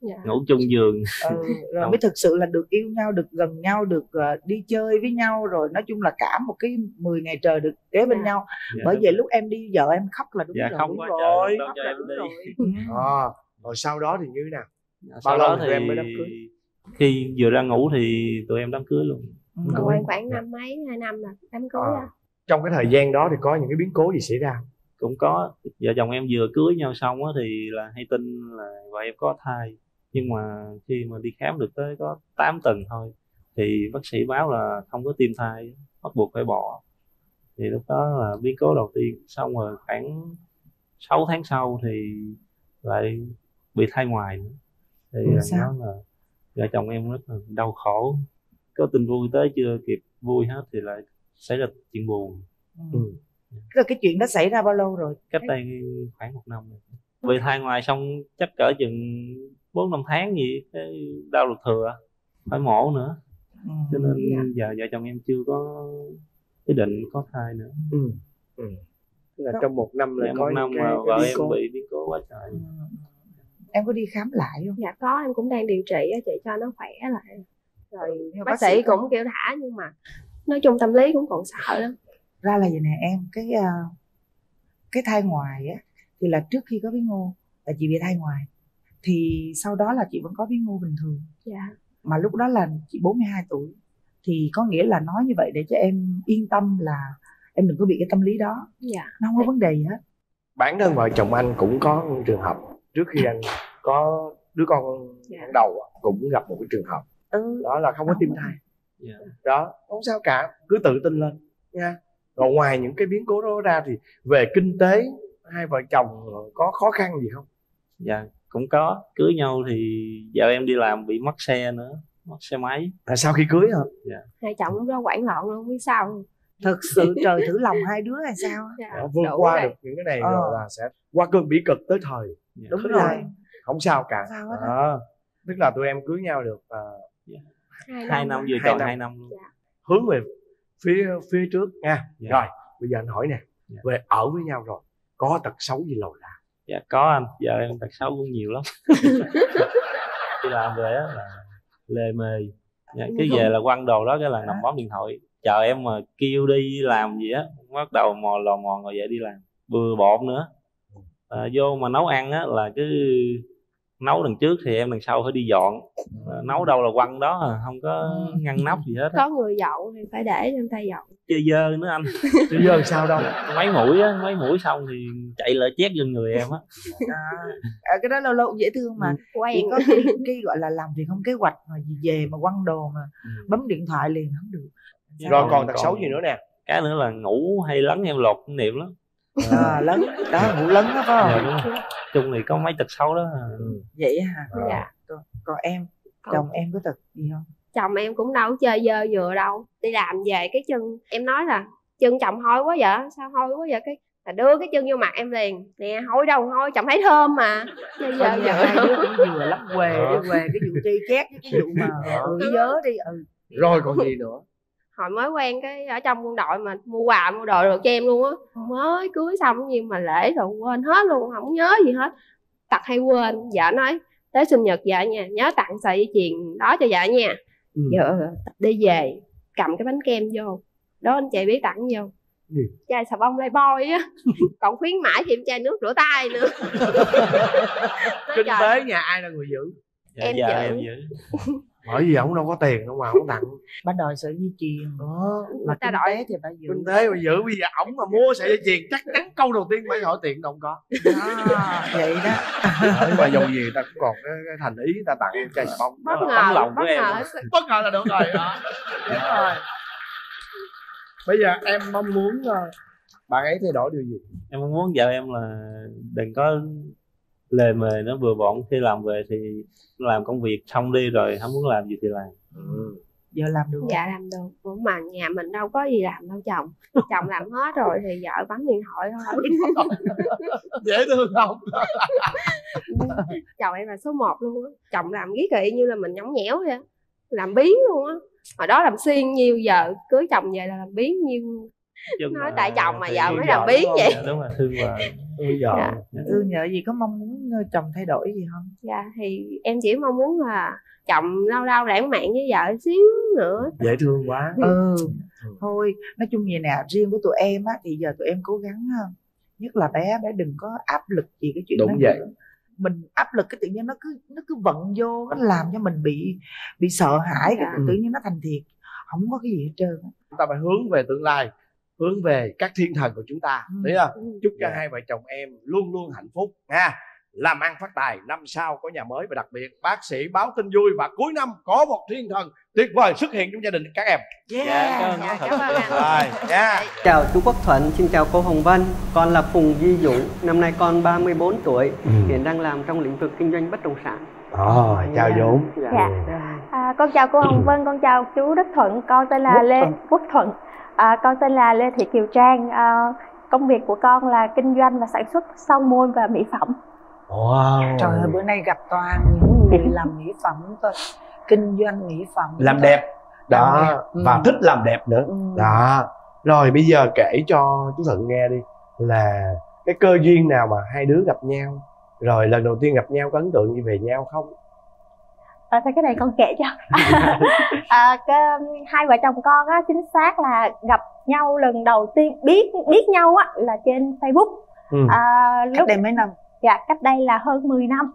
Dạ. ngủ chung giường. Ừ, rồi [laughs] mới thực sự là được yêu nhau được gần nhau được ờ, đi chơi với nhau rồi nói chung là cả một cái 10 ngày trời được kế bên Dạ. nhau. Dạ, bởi vậy lúc em đi vợ em khóc là đúng dạ rồi. không đúng có rồi khóc là em đúng đi. rồi. Ừ. à, rồi sau đó thì như thế nào? Sau Bao lâu đó thì em mới đám cưới? khi vừa ra ngủ thì tụi em đám cưới luôn. Ừ. còn em khoảng năm mấy hai năm là đám cưới À, á. Trong cái thời gian đó thì có những cái biến cố gì xảy ra cũng có. Vợ chồng em vừa cưới nhau xong á thì là hay tin là vợ em có thai nhưng mà khi mà đi khám được tới có 8 tuần thôi thì bác sĩ báo là không có tim thai bắt buộc phải bỏ. Thì lúc đó là biến cố đầu tiên. Xong rồi khoảng 6 tháng sau thì lại bị thai ngoài nữa. Thì Ừ, đó là vợ chồng em rất là đau khổ. Có tin vui tới chưa kịp vui hết thì lại xảy ra chuyện buồn. Ừ. Rồi cái chuyện đó xảy ra bao lâu rồi? Cách đây khoảng một năm. Rồi bị thai ngoài xong chắc cỡ chừng bốn năm tháng gì cái đau ruột thừa phải mổ nữa ừ. cho nên giờ vợ chồng em chưa có ý định có thai nữa ừ. ừ. Tức là trong một năm là Dạ, có một năm mà vợ em cố. bị biến cố quá trời Ừ. em có đi khám lại không dạ có em cũng đang điều trị á chị cho nó khỏe lại rồi Ừ, mà bác sĩ cũng kêu thả nhưng mà nói chung tâm lý cũng còn sợ lắm ra là vậy nè em cái ờ, cái thai ngoài á thì là trước khi có bí ngô là chị bị thai ngoài thì sau đó là chị vẫn có bí ngô bình thường. Dạ. Mà lúc đó là chị 42 tuổi. Thì có nghĩa là nói như vậy để cho em yên tâm là em đừng có bị cái tâm lý đó. Dạ. Nó không có vấn đề gì hết. Bản thân vợ chồng anh cũng có trường hợp. Trước khi anh có đứa con Dạ. đầu cũng gặp một cái trường hợp. Ừ. đó là không có tim thai. Dạ. đó không sao cả. Cứ tự tin lên nha. Rồi ngoài những cái biến cố đó ra thì về kinh tế hai vợ chồng có khó khăn gì không? Dạ cũng có cưới nhau thì vợ em đi làm bị mất xe nữa mất xe máy à, sau khi cưới hả hai chồng lúc đó quảng loạn luôn biết sao thực sự trời thử lòng hai đứa hay sao Dạ, Đã vượt đủ qua rồi. được những cái này Ờ. rồi là sẽ qua cơn bỉ cực tới thời đúng Tức rồi là không sao cả Không sao hết. Đó. tức là tụi em cưới nhau được à, hai hai năm năm rồi. vừa Hai tròn năm. hai năm luôn hướng về phía phía trước nha Dạ. rồi bây giờ anh hỏi nè Dạ. về ở với nhau rồi có tật xấu gì lồi lại dạ có anh. Giờ em tật xấu cũng nhiều lắm. [laughs] Đi làm về á là lề mề dạ, cái về là quăng đồ đó cái là nằm bấm điện thoại. Chờ em mà kêu đi làm gì á bắt đầu mò lò mò ngồi dậy đi làm. Bừa bộn nữa. À, vô mà nấu ăn á là cứ nấu đằng trước thì em đằng sau phải đi dọn. À, nấu đâu là quăng đó à, không có ngăn nắp gì hết á. có người dọn thì phải để trong tay dọn chơi dơ nữa anh. [laughs] Chứ giờ sao đâu. Mấy mũi á mấy mũi xong thì chạy lại chét lên người em á. À, à, cái đó lâu lâu cũng dễ thương mà. Quen. Chỉ có cái, cái gọi là làm việc không kế hoạch mà gì về mà quăng đồ mà bấm điện thoại liền không được. Sao? rồi Còn- tật xấu gì nữa nè? cái nữa là ngủ hay lấn em lột niệm lắm à, lớn đó ngủ lớn đó phải Dạ, không? đúng rồi. chung thì có mấy tật xấu đó. Vậy hả? Dạ. Còn, còn em Còn- chồng em có tật gì không? Chồng em cũng đâu chơi dơ vừa đâu. Đi làm về cái chân em nói là chân chồng hôi quá vậy sao hôi quá vậy? Cái là đưa cái chân vô mặt em liền. Nè hôi đâu hôi chồng thấy thơm mà. Chơi dơ nhà vừa hai đứa cũng vừa lắm què Ờ. đi què cái vụ chê chét với cái vụ mà ừ nhớ đi. Ừ. Rồi còn gì nữa hồi mới quen cái ở trong quân đội mà mua quà mua đồ được cho em luôn á. Mới cưới xong nhưng mà lễ rồi quên hết luôn không nhớ gì hết. Tật hay quên vợ nói tới sinh nhật vợ nha nhớ tặng sợi dây chuyền đó cho vợ nha. Ừ. đi về cầm cái bánh kem vô. Đó anh chị biết tặng vô. Gì? chai xà bông boy á. [laughs] Còn khuyến mãi thêm chai nước rửa tay nữa. [laughs] Kinh tế nhà ai là người giữ? Dạ, Em dạ, giữ. em giữ [laughs] bởi vì ông đâu có tiền đâu mà ông tặng [laughs] bà đòi sợi dây chuyền đó mà ta đòi tế thì bà giữ kinh tế mà giữ bây giờ ổng mà mua sợi dây chuyền chắc chắn câu đầu tiên phải hỏi tiền đâu có. Đó, [laughs] vậy đó. Mà dù gì ta cũng còn cái, cái thành ý ta tặng chai xà bông. Bất là ngờ tấm lòng bất của em. ngờ. bất ngờ là được rồi đó Đúng rồi. Bây giờ em mong muốn ờ, bạn ấy thay đổi điều gì? Em mong muốn vợ em là đừng có lề mề nó vừa bộn khi làm về thì làm công việc xong đi rồi không muốn làm gì thì làm. Giờ làm được dạ làm được. Ủa mà nhà mình đâu có gì làm đâu chồng. Chồng làm hết rồi thì vợ bấm điện thoại thôi. [laughs] Dễ thương không? [laughs] Chồng em là số 1 luôn á. Chồng làm ghét rồi y như là mình nhõng nhẽo vậy làm biến luôn á. Hồi đó làm xuyên nhiêu giờ cưới chồng về là làm biến nhiêu Chung nói là tại chồng mà vợ thương mới vợ, làm biến vậy Dạ, đúng rồi thương vợ bây giờ Dạ. thương vợ gì có mong muốn ờ, chồng thay đổi gì không dạ thì em chỉ mong muốn là chồng lâu lâu lãng mạn với vợ xíu nữa dễ thương quá ừ thôi nói chung vậy nè riêng với tụi em á thì giờ tụi em cố gắng ha nhất là bé bé đừng có áp lực gì cái chuyện Đúng đó vậy. nữa. mình áp lực cái tự nhiên nó cứ nó cứ vận vô nó làm cho mình bị bị sợ hãi cái Dạ. tự nhiên nó thành thiệt không có cái gì hết trơn á. chúng ta phải hướng về tương lai hướng về các thiên thần của chúng ta Ừ. thấy không Ừ. chúc cho Dạ. hai vợ chồng em luôn luôn hạnh phúc nha làm ăn phát tài năm sau có nhà mới và đặc biệt bác sĩ báo tin vui và cuối năm có một thiên thần tuyệt vời xuất hiện trong gia đình các em yeah. Dạ, cảm ơn dạ, cảm ơn anh rồi nha Chào chú Quốc Thuận, xin chào cô Hồng Vân Con là Phùng Duy Dũng, năm nay con 34 tuổi Hiện đang làm trong lĩnh vực kinh doanh bất động sản rồi chào dũng Dạ. À, con chào cô Hồng Vân, con chào chú Đức Thuận, con tên là Quốc Lê Thuận. Quốc Thuận. À, con tên là Lê Thị Kiều Trang. À, công việc của con là kinh doanh và sản xuất son môi và mỹ phẩm. wow. trời ơi bữa nay gặp toàn những người [laughs] làm mỹ phẩm thôi kinh doanh mỹ phẩm làm thôi. đẹp đó Làm đẹp, ừ. và thích làm đẹp nữa Ừ. đó rồi bây giờ kể cho chú thuận nghe đi là cái cơ duyên nào mà hai đứa gặp nhau rồi lần đầu tiên gặp nhau có ấn tượng gì về nhau không À, thôi cái này con kể cho. [laughs] à, cái, hai vợ chồng con á, chính xác là gặp nhau lần đầu tiên biết biết nhau á là trên Facebook. ừ. À, cách lúc đây mấy năm dạ cách đây là hơn 10 năm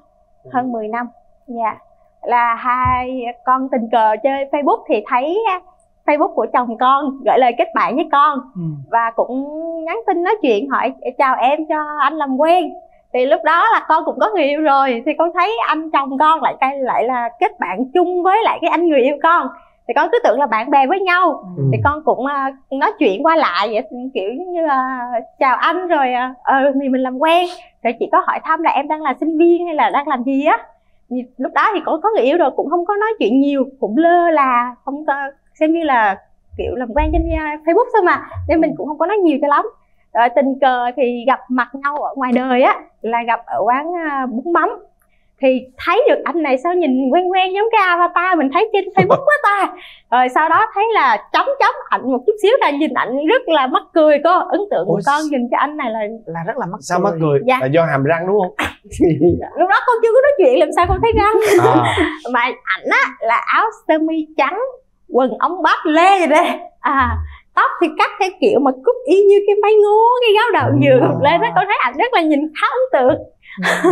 hơn 10 năm dạ là hai con tình cờ chơi facebook thì thấy á, facebook của chồng con gửi lời kết bạn với con ừ. và cũng nhắn tin nói chuyện hỏi chào em cho anh làm quen thì lúc đó là con cũng có người yêu rồi thì con thấy anh chồng con lại cái lại là kết bạn chung với lại cái anh người yêu con. Thì con cứ tưởng là bạn bè với nhau. Ừ. thì con cũng à, nói chuyện qua lại vậy kiểu như là chào anh rồi ờ thì mình làm quen. Rồi chị có hỏi thăm là em đang là sinh viên hay là đang làm gì á? Thì lúc đó thì cũng có người yêu rồi cũng không có nói chuyện nhiều cũng lơ là không có xem như là kiểu làm quen trên uh, Facebook thôi mà. Nên mình cũng không có nói nhiều cho lắm rồi tình cờ thì gặp mặt nhau ở ngoài đời á là gặp ở quán uh, bún mắm. Thì thấy được anh này sao nhìn quen quen giống cái avatar mình thấy trên facebook quá ta. Rồi sau đó thấy là chấm chấm ảnh một chút xíu là nhìn ảnh rất là mắc cười có ấn tượng của Ủa, con nhìn cho anh này là là rất là mắc sao mắc cười? Dạ. là do hàm răng đúng không? [laughs] Lúc đó con chưa có nói chuyện làm sao con thấy răng? À, mà ảnh á là áo sơ mi trắng quần ống bát lê vậy đây. À tóc thì cắt theo kiểu mà cúc y như cái máy ngố cái gáo đầu dừa lên đó con thấy ảnh rất là nhìn khá ấn tượng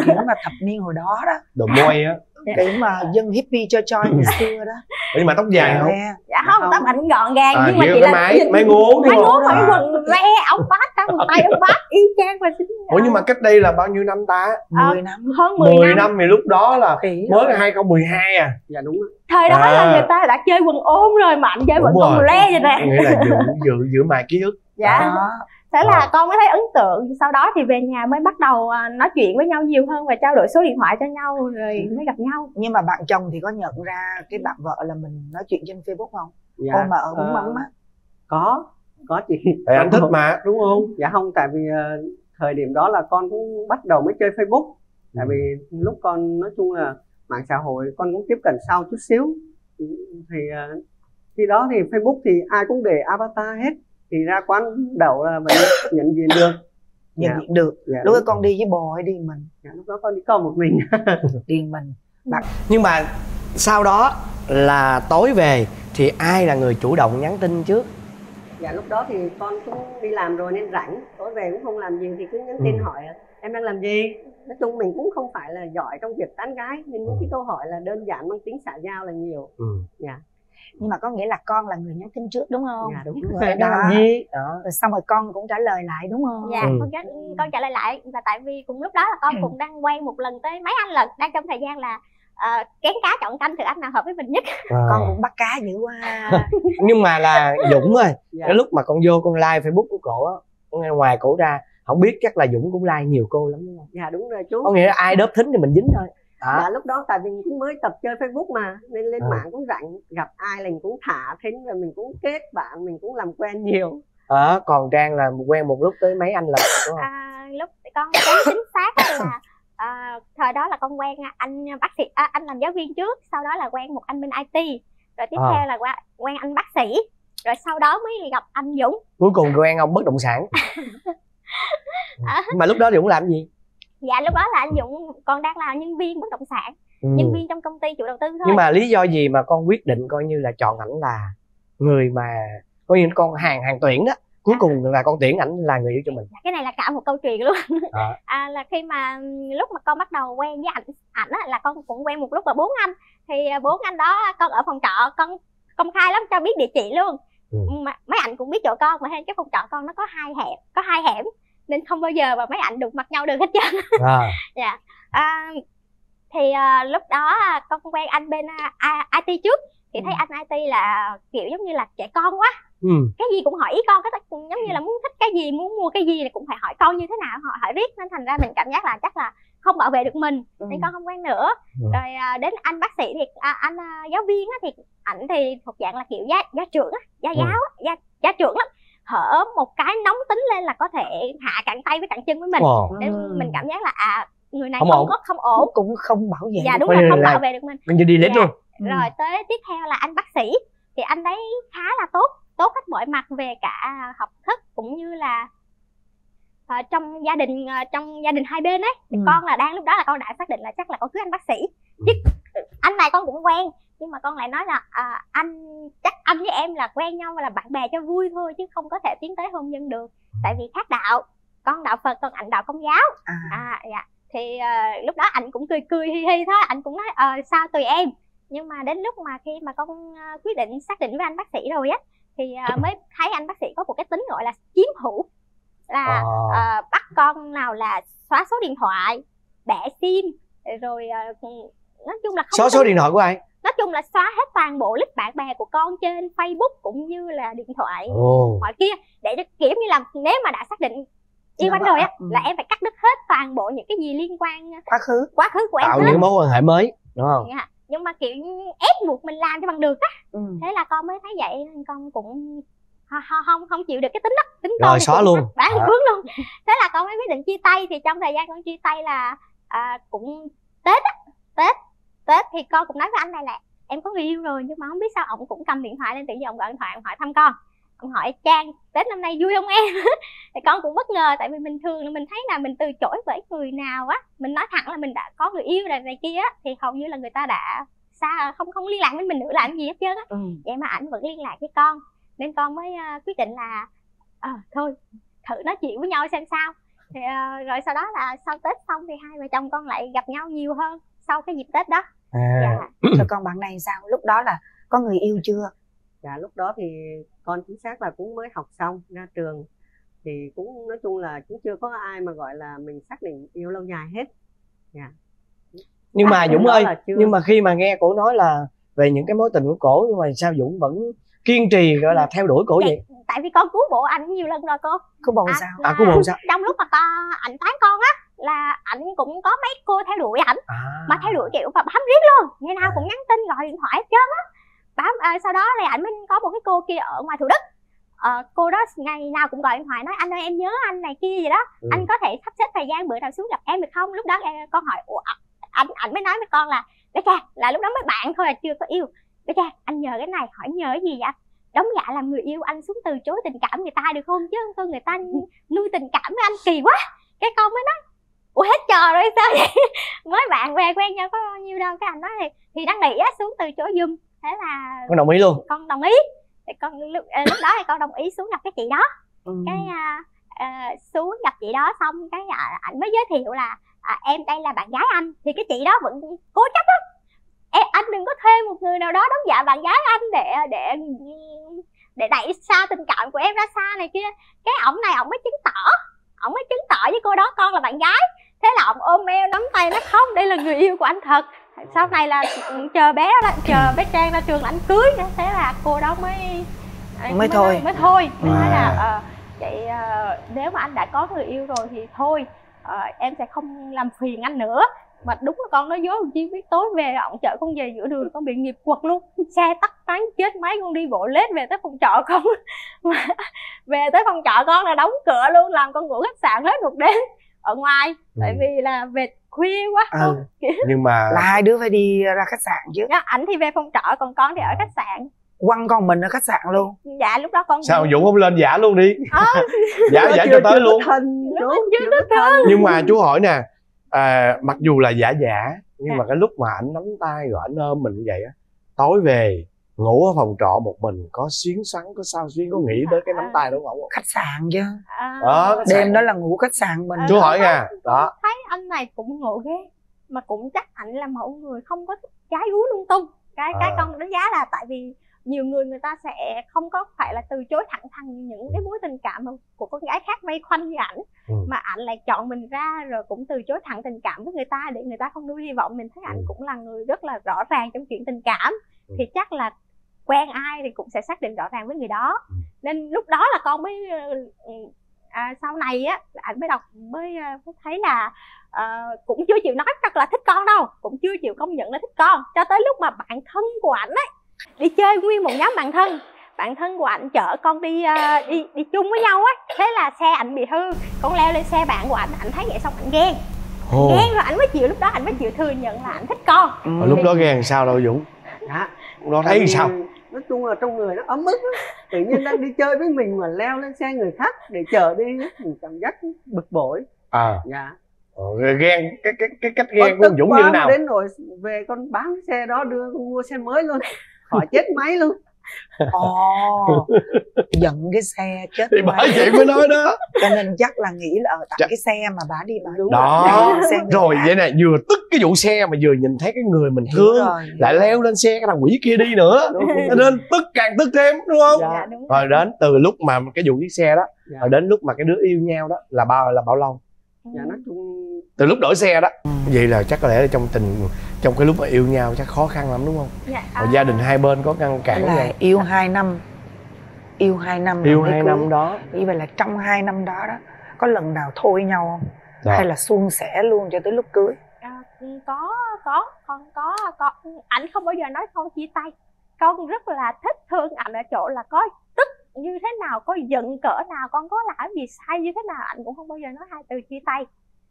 kiểu mà thập niên hồi đó đó. Đồ môi á. Kiểu mà dân hippie cho choi ngày xưa đó. Nhưng mà tóc dài không? Nè, dạ không tóc ảnh gọn gàng à, nhưng mà chỉ là máy nhìn- máy ngố máy không? ngố mà à. quần ve ống bát cả quần tay ống bát y chang và xinh ủa nhưng mà cách đây là bao nhiêu năm ta? 10 năm. hơn 10, 10 năm. năm thì lúc đó là Khỉ mới rồi. 2012 à. Dạ đúng rồi. thời đó À. là người ta đã chơi quần ôm rồi mà ảnh chơi Đúng quần le vậy nè. Nghĩa là giữ giữ giữ mài ký ức. Dạ. Đó. Thế là Ờ. con mới thấy ấn tượng. Sau đó thì về nhà mới bắt đầu à, nói chuyện với nhau nhiều hơn và trao đổi số điện thoại cho nhau rồi mới gặp nhau. Nhưng mà bạn chồng thì có nhận ra cái bạn vợ là mình nói chuyện trên facebook không? Dạ, ôm mà ở bún ờ, mắm á. có có chị. Tại anh thích mà đúng không? Dạ không tại vì ờ, thời điểm đó là con cũng bắt đầu mới chơi Facebook. Tại vì lúc con nói chung là mạng xã hội con cũng tiếp cận sau chút xíu. Thì ờ, khi đó thì Facebook thì ai cũng để avatar hết thì ra quán đậu là mình nhận diện được. Nhận Dạ. diện được. Dạ, lúc đó con đi với bồ hay đi mình? Dạ, lúc đó con đi con một mình. [laughs] Đi mình. Nhưng mà sau đó là tối về thì ai là người chủ động nhắn tin trước? Dạ lúc đó thì con cũng đi làm rồi nên rảnh. Tối về cũng không làm gì thì cứ nhắn tin Ừ. hỏi em đang làm gì? Nói chung mình cũng không phải là giỏi trong việc tán gái nên những cái câu hỏi là đơn giản mang tính xã giao là nhiều. Ừ. dạ nhưng mà có nghĩa là con là người nhắn tin trước đúng không? Dạ đúng Rồi. gì đó. Rồi xong rồi con cũng trả lời lại đúng không? Dạ Ừ. con, trả, con trả lời lại. Là tại vì cùng lúc đó là con Ừ. cũng đang quen một lần tới mấy anh lần đang trong thời gian là ờ, kén cá chọn canh thử anh nào hợp với mình nhất. À. con cũng bắt cá dữ quá. [laughs] Nhưng mà là dũng ơi dạ. cái lúc mà con vô con like facebook của cổ á con nghe ngoài cổ ra không biết chắc là dũng cũng like nhiều cô lắm đúng không? Dạ đúng rồi chú. Có nghĩa là ai đớp thính thì mình dính thôi đó dạ lúc đó tại vì cũng mới tập chơi facebook mà nên lên À. mạng cũng rảnh gặp ai là mình cũng thả thính rồi mình cũng kết bạn mình cũng làm quen nhiều Ờ, còn trang là quen một lúc tới mấy anh đúng không à, lúc con nhớ chính xác á là à, thời đó là con quen anh bác sĩ à, anh làm giáo viên trước sau đó là quen một anh bên IT rồi tiếp À. theo là qua, quen anh bác sĩ rồi sau đó mới gặp anh Dũng cuối cùng quen ông bất động sản À. [laughs] mà lúc đó dũng làm gì dạ lúc đó là anh Dũng còn đang là nhân viên bất động sản ừ. nhân viên trong công ty chủ đầu tư thôi. Nhưng mà lý do gì mà con quyết định coi như là chọn ảnh là người mà coi như con hàng hàng tuyển đó cuối cùng là con tuyển ảnh là người yêu cho mình. Dạ, cái này là cả một câu chuyện luôn. À. [laughs] à, là khi mà ừm, lúc mà con bắt đầu quen với ảnh ảnh á, là con cũng quen một lúc là bốn anh. Thì à, bốn anh đó con ở phòng trọ con công khai lắm cho biết địa chỉ luôn. Ừ. mà, mấy ảnh cũng biết chỗ con mà hay cái phòng trọ con nó có hai hẻm có hai hẻm nên không bao giờ mà mấy ảnh đụng mặt nhau được hết trơn [laughs] à, dạ à, thì à, lúc đó con quen anh bên à, IT trước thì thấy Ừ. anh IT là kiểu giống như là trẻ con quá ừ. cái gì cũng hỏi ý con cũng giống như là muốn thích cái gì muốn mua cái gì là cũng phải hỏi con như thế nào họ hỏi riết nên thành ra mình cảm giác là chắc là không bảo vệ được mình nên Ừ. con không quen nữa Ừ. rồi à, đến anh bác sĩ thì à, anh à, giáo viên á, thì ảnh thì thuộc dạng là kiểu gia gia trưởng á, gia Ừ. giáo gia gia trưởng lắm hở một cái nóng tính lên là có thể hạ cẳng tay với cẳng chân với mình nên Ừ. mình cảm giác là à người này Không không, ổn. có không ổn cũng không bảo vệ dạ được. đúng rồi không là- bảo vệ được mình mình đi lít Dạ. luôn Ừ. rồi tới tiếp theo là anh bác sĩ thì anh đấy khá là tốt tốt hết mọi mặt về cả học thức cũng như là ờ, trong gia đình ờ, trong gia đình hai bên ấy thì Ừ. con là đang lúc đó là con đã xác định là chắc là con cưới anh bác sĩ chứ anh này con cũng quen nhưng mà con lại nói là à, anh chắc anh với em là quen nhau là bạn bè cho vui thôi chứ không có thể tiến tới hôn nhân được. Tại vì khác đạo con đạo phật còn anh đạo công giáo. À. à dạ. Thì ờ, lúc đó anh cũng cười cười hi hi thôi anh cũng nói ờ sao tùy em. Nhưng mà đến lúc mà khi mà con ờ, quyết định xác định với anh bác sĩ rồi á thì ờ, [coughs] mới thấy anh bác sĩ có một cái tính gọi là chiếm hữu. Là À. ờ, bắt con nào là xóa số điện thoại bẻ sim rồi ờ, nói chung là không số số tin- điện thoại của ai nói chung là xóa hết toàn bộ list bạn bè của con trên Facebook cũng như là điện thoại ồ mọi kia để cho kiểu như là nếu mà đã xác định yêu Dạ anh rồi á vâng. là em phải cắt đứt hết toàn bộ những cái gì liên quan quá khứ quá khứ của em tạo hết những mối quan hệ mới đúng không Dạ. nhưng mà kiểu ép buộc mình làm cho bằng được á ừ. thế là con mới thấy vậy nên con cũng không không chịu được cái tính đó tính Rồi, xóa luôn. bán À. hướng luôn thế là con mới quyết định chia tay thì trong thời gian con chia tay là à, cũng tết á tết tết thì con cũng nói với anh này là em có người yêu rồi nhưng mà không biết sao ông cũng cầm điện thoại lên tự nhiên ông gọi điện thoại ông hỏi thăm con. Ông hỏi trang tết năm nay vui không em? [laughs] Thì con cũng bất ngờ tại vì bình thường là mình thấy là mình từ chối với người nào á mình nói thẳng là mình đã có người yêu rồi này kia á thì hầu như là người ta đã xa không không liên lạc với mình nữa làm gì hết trơn á. Ừ. vậy mà ảnh vẫn liên lạc với con nên con mới à, quyết định là ờ thôi thử nói chuyện với nhau xem sao. Thì à, rồi sau đó là sau tết xong thì hai vợ chồng con lại gặp nhau nhiều hơn sau cái dịp tết đó à. Dạ. [clears throat] Rồi còn bạn này sao? Lúc đó là có người yêu chưa? Dạ lúc đó thì con chính xác là cũng mới học xong ra trường. Thì cũng nói chung là cũng chưa có ai mà gọi là mình xác định yêu lâu dài hết. Dạ. Nhưng mà À, Dũng ơi nhưng mà khi mà nghe cổ nói là về những cái mối tình của cổ nhưng mà sao Dũng vẫn kiên trì gọi là theo đuổi cổ vậy? tại vì con cứu bộ ảnh nhiều lần rồi cô. Có bầu à, sao? À cứu bồ sao? trong lúc mà con ảnh tán con á là ảnh cũng có mấy cô theo đuổi ảnh. À. Mà theo đuổi kiểu mà bám riết luôn. Ngày nào cũng nhắn tin gọi điện thoại hết trơn á. Bám à, sau đó thì ảnh mới có một cái cô kia ở ngoài thủ đức. Ờ, cô đó ngày nào cũng gọi điện thoại nói anh ơi em nhớ anh này kia gì đó. Ừ. anh có thể sắp xếp thời gian bữa nào xuống gặp em được không? Lúc đó em- con hỏi Ủa, à, anh ảnh mới nói với con là bé cha là lúc đó mới bạn thôi là chưa có yêu bé cha anh nhờ cái này hỏi cái gì vậy? Đóng giả làm người yêu anh xuống từ chối tình cảm người ta được không? Chứ không người ta nuôi tình cảm với anh kỳ quá. Cái con mới nói ủa hết trò rồi sao vậy? [laughs] Mới bạn bè quen nhau có bao nhiêu đâu. Cái anh nói thì thì đang nghĩ á xuống từ chối giùm. Thế là con đồng ý luôn. con đồng ý. Thì con lúc, ờ, lúc đó thì con đồng ý xuống gặp cái chị đó. Ừ. cái à, à, xuống gặp chị đó xong cái à, ảnh mới giới thiệu là à, em đây là bạn gái anh. Thì cái chị đó vẫn cố chấp lắm. Em anh đừng có thuê một người nào đó đóng giả bạn gái anh để để để đẩy xa tình cảm của em ra xa này kia. Cái ổng này ổng mới chứng tỏ ổng mới chứng tỏ với cô đó con là bạn gái là ổng ôm eo nắm tay nó không đây là người yêu của anh thật. Sau này là chờ bé đó chờ bé trang ra trường là anh cưới thế là cô đó mới Mới thôi. mới thôi. Mới nói là À. vậy ờ, nếu mà anh đã có người yêu rồi thì thôi ờ, em sẽ không làm phiền anh nữa. Mà đúng là con nói dối chi biết tối về ổng chở con về giữa đường con bị nghiệp quật luôn. Xe tắt tán chết máy con đi bộ lết về tới phòng trọ con. [laughs] Mà về tới phòng trọ con là đóng cửa luôn làm con ngủ khách sạn hết một đêm ở ngoài. Tại Ừ. vì là về khuya quá. Ừ. con kiểu nhưng mà là hai đứa phải đi ra khách sạn chứ. Dạ, ảnh thì về phòng trọ còn con thì ở khách sạn. Quăng con mình ở khách sạn luôn. Dạ lúc đó con sao Dũng không lên giả luôn đi? Ờ, [laughs] giả giả cho tới luôn. Thân đúng chưa có thân nhưng mà chú hỏi nè à, mặc dù là giả giả nhưng Dạ. mà cái lúc mà ảnh nắm tay rồi ảnh ôm mình như vậy á tối về ngủ ở phòng trọ một mình có xuyến xoắn có sao xuyến có nghĩ tới cái nắm tay đó không khách sạn chứ à, đó khách sạn. đêm đó là ngủ khách sạn mình À. chú hỏi nha đó thấy anh này cũng ngộ ghê mà cũng chắc ảnh là mẫu người không có gái gú lung tung cái cái À. con đánh giá là tại vì nhiều người người ta sẽ không có phải là từ chối thẳng thắn những cái mối tình cảm của con gái khác vây quanh như ảnh Ừ. mà ảnh lại chọn mình ra rồi cũng từ chối thẳng tình cảm với người ta để người ta không nuôi hy vọng mình thấy ảnh Ừ. cũng là người rất là rõ ràng trong chuyện tình cảm Ừ. thì chắc là quen ai thì cũng sẽ xác định rõ ràng với người đó. Ừ. nên lúc đó là con mới ờ, ừ, à, sau này á ảnh mới đọc mới, ờ, mới thấy là ờ, cũng chưa chịu nói thật là thích con đâu cũng chưa chịu công nhận là thích con. Cho tới lúc mà bạn thân của ảnh ấy đi chơi nguyên một nhóm bạn thân bạn thân của ảnh chở con đi đi đi chung với nhau á thế là xe ảnh bị hư. Con leo lên xe bạn của ảnh ảnh thấy vậy xong ảnh ghen. Ồ, ghen rồi ảnh mới chịu lúc đó ảnh mới chịu thừa nhận là ảnh thích con. Ừ. lúc đó ghen sao đâu Dũng? Dạ. Lúc đó thấy sao nói chung là trong người nó ấm ức tự nhiên đang đi chơi với mình mà leo lên xe người khác để chở đi mình cảm giác bực bội. À. Dạ. Ờ, ghen cái cái cái cách Con ghen của tức Dũng như thế nào? đến rồi về con bán cái xe đó đưa con mua xe mới luôn. Khỏi chết máy luôn ồ [laughs] giận cái xe chết thì bởi vậy mới nói đó [laughs] cho nên chắc là nghĩ là ở tại Chắc- cái xe mà bà đi bà Đúng đó xe rồi khác. vậy nè vừa tức cái vụ xe mà vừa nhìn thấy cái người mình thương rồi. lại leo lên xe cái thằng quỷ kia đi nữa cho nên tức càng tức thêm đúng không Dạ. đúng rồi đến từ lúc mà cái vụ chiếc xe đó Dạ. rồi đến lúc mà cái đứa yêu nhau đó là bao là bao lâu dạ nói chung từ lúc đổi xe đó. Vậy là chắc có lẽ là trong tình trong cái lúc mà yêu nhau chắc khó khăn lắm đúng không? Dạ, rồi gia đình hai bên có ngăn cản là gì yêu 2 năm. Yêu 2 năm yêu hai năm đó. Như vậy là trong 2 năm đó đó có lần nào thôi nhau không? Đó. hay là suôn sẻ luôn cho tới lúc cưới? À, có có con có con ảnh không bao giờ nói con chia tay. Con rất là thích thương ảnh ở chỗ là có tức như thế nào có giận cỡ nào con có làm gì sai như thế nào ảnh cũng không bao giờ nói hai từ chia tay.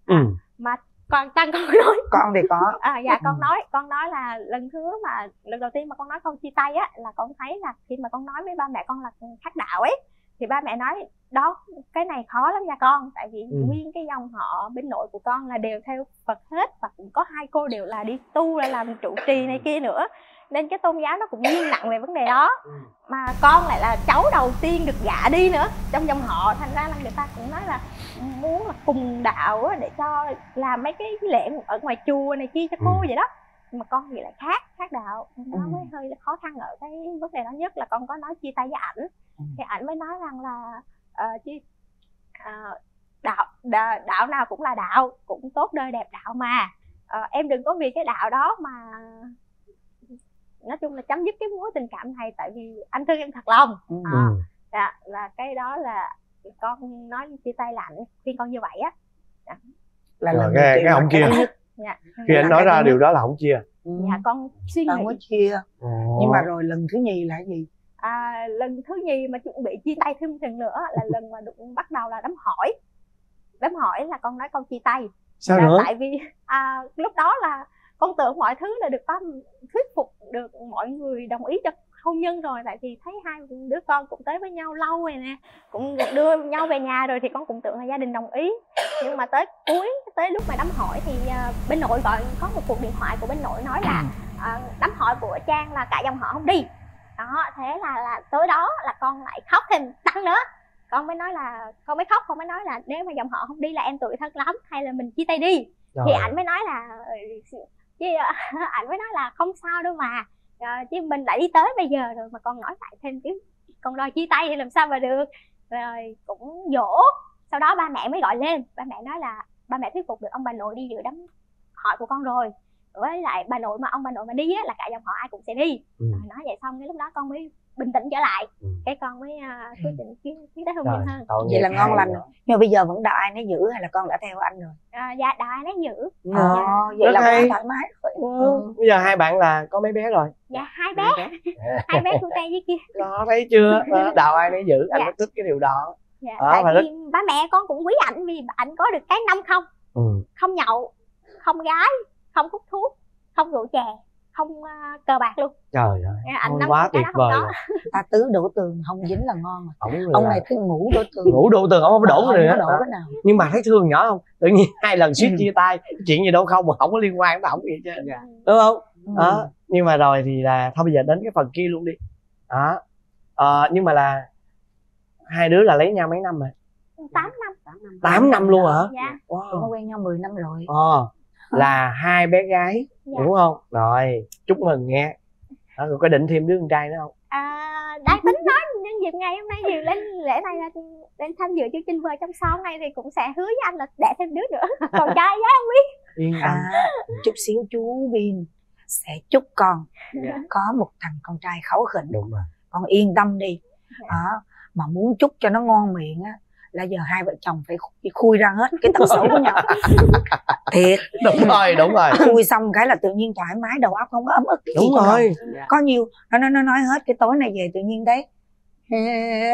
Ừ. mà còn tăng con [laughs] nói. Con thì có. À dạ con Ừ. nói con nói là lần thứ mà lần đầu tiên mà con nói con chia tay á là con thấy là khi mà con nói với ba mẹ con là khác đạo ấy thì ba mẹ nói đó cái này khó lắm nha con. Tại vì Ừ. nguyên cái dòng họ bên nội của con là đều theo Phật hết và cũng có hai cô đều là đi tu là làm trụ trì này kia nữa. Nên cái tôn giáo nó cũng nghiêng nặng về vấn đề đó. Mà con lại là cháu đầu tiên được gả đi nữa. Trong dòng họ thành ra là người ta cũng nói là muốn là cùng đạo để cho làm mấy cái lễ ở ngoài chùa này kia cho cô Ừ. vậy đó mà con thì lại khác khác đạo nó Ừ. mới hơi khó khăn ở cái vấn đề đó nhất là con có nói chia tay với ảnh thì ảnh mới nói rằng là ờ, chi ờ, đạo, đạo đạo nào cũng là đạo cũng tốt đời đẹp đạo mà Ờ, em đừng có vì cái đạo đó mà nói chung là chấm dứt cái mối tình cảm này tại vì anh thương em thật lòng Ừ. à, Ừ. dạ, là cái đó là con nói chia tay là ảnh khuyên con như vậy á. Là Rồi lần cái- cái ông kia. dạ. Khi anh Là nói ra điều đó là không chia. Ừ. dạ con suy không nghĩ. có chia. Ồ. nhưng mà rồi lần thứ nhì là gì? À, lần thứ nhì mà chuẩn bị chia tay thêm lần nữa là lần mà đụng bắt đầu là đám hỏi. Đám hỏi là con nói con chia tay. Sao Là nữa? tại vì à, lúc đó là con tưởng mọi thứ là được có thuyết phục được mọi người đồng ý cho hôn nhân rồi tại vì thấy hai đứa con cũng tới với nhau lâu rồi nè cũng đưa nhau về nhà rồi thì con cũng tưởng là gia đình đồng ý. Nhưng mà tới cuối tới lúc mà đám hỏi thì à, bên nội gọi có một cuộc điện thoại của bên nội nói là à, đám hỏi của trang là cả dòng họ không đi. Đó thế là là tối đó là con lại khóc thêm tăng nữa. Con mới nói là con mới khóc con mới nói là nếu mà dòng họ không đi là em tuổi thân lắm hay là mình chia tay đi. Thì Rồi. ảnh mới nói là chứ ảnh mới nói là không sao đâu mà Ờ, chứ mình đã đi tới bây giờ rồi mà con nói lại thêm chứ. Con đòi chia tay thì làm sao mà được. Rồi cũng dỗ. Sau đó ba mẹ mới gọi lên. Ba mẹ nói là ba mẹ thuyết phục được ông bà nội đi dự đám hỏi của con rồi. Với lại bà nội mà ông bà nội mà đi á là cả dòng họ ai cũng sẽ đi. Ừ. rồi nói vậy xong cái lúc đó con mới bình tĩnh trở lại. Ừ. cái con mới uh, quyết định tiến tiến tới hôn Rồi, nhân hơn. vậy là ngon lành. nữa. nhưng mà bây giờ vẫn đạo ai nấy giữ hay là con đã theo anh rồi? À, dạ đạo ai nấy giữ. Ờ, vậy Rất là hay. thoải mái. Rồi Ừ. bây giờ hai bạn là có mấy bé rồi? Dạ hai bé. [laughs] hai bé cu tay với kia. Đó thấy chưa? Đó, đạo ai nấy giữ. Anh Dạ. rất thích cái điều đó. Dạ, Đó, tại và vì ba mẹ con cũng quý ảnh vì ảnh có được cái năm không? Ừ. không nhậu không gái không hút thuốc không rượu chè không à, cờ bạc luôn. Trời ơi anh năm quá cái tuyệt vời rồi. [laughs] ta tứ đổ tường không dính là ngon ổng ông này cứ ngủ đổ tường. Ngủ đổ tường ổng không có đổ Không nữa. có đổ cái nào. Nhưng mà thấy thương nhỏ không? Tự nhiên [laughs] hai lần suýt Ừ. chia tay chuyện gì đâu không mà không có liên quan tới ổng gì chứ Dạ. đúng không? Ừ. đó nhưng mà rồi thì là thôi bây giờ đến cái phần kia luôn đi. Đó. Ờ, nhưng mà là hai đứa là lấy nhau mấy năm rồi? Tám năm. 8 năm luôn hả? Dạ. Wow. có quen nhau 10 năm rồi. Ờ là hai bé gái Dạ. đúng không? Rồi chúc mừng nghe đó, rồi có định thêm đứa con trai nữa không? À, đang tính nói nhân dịp ngày hôm nay thì lên lễ này là lên tham dự chương trình vợ trong son này thì cũng sẽ hứa với anh là đẻ thêm đứa nữa. [laughs] Còn trai gái không biết. Yên tâm. à chút xíu chú Bin sẽ chúc con Dạ. có một thằng con trai kháu khỉnh. Đúng rồi. Con yên tâm đi. Dạ. đó mà muốn chúc cho nó ngon miệng á là giờ hai vợ chồng phải khui, khui ra hết cái tật xấu của nhau. [laughs] Thiệt. Đúng rồi đúng rồi. Khui xong cái là tự nhiên thoải mái đầu óc không có ấm ức đúng rồi. Dạ. có nhiều nó nó nó nói hết cái tối này về tự nhiên đấy.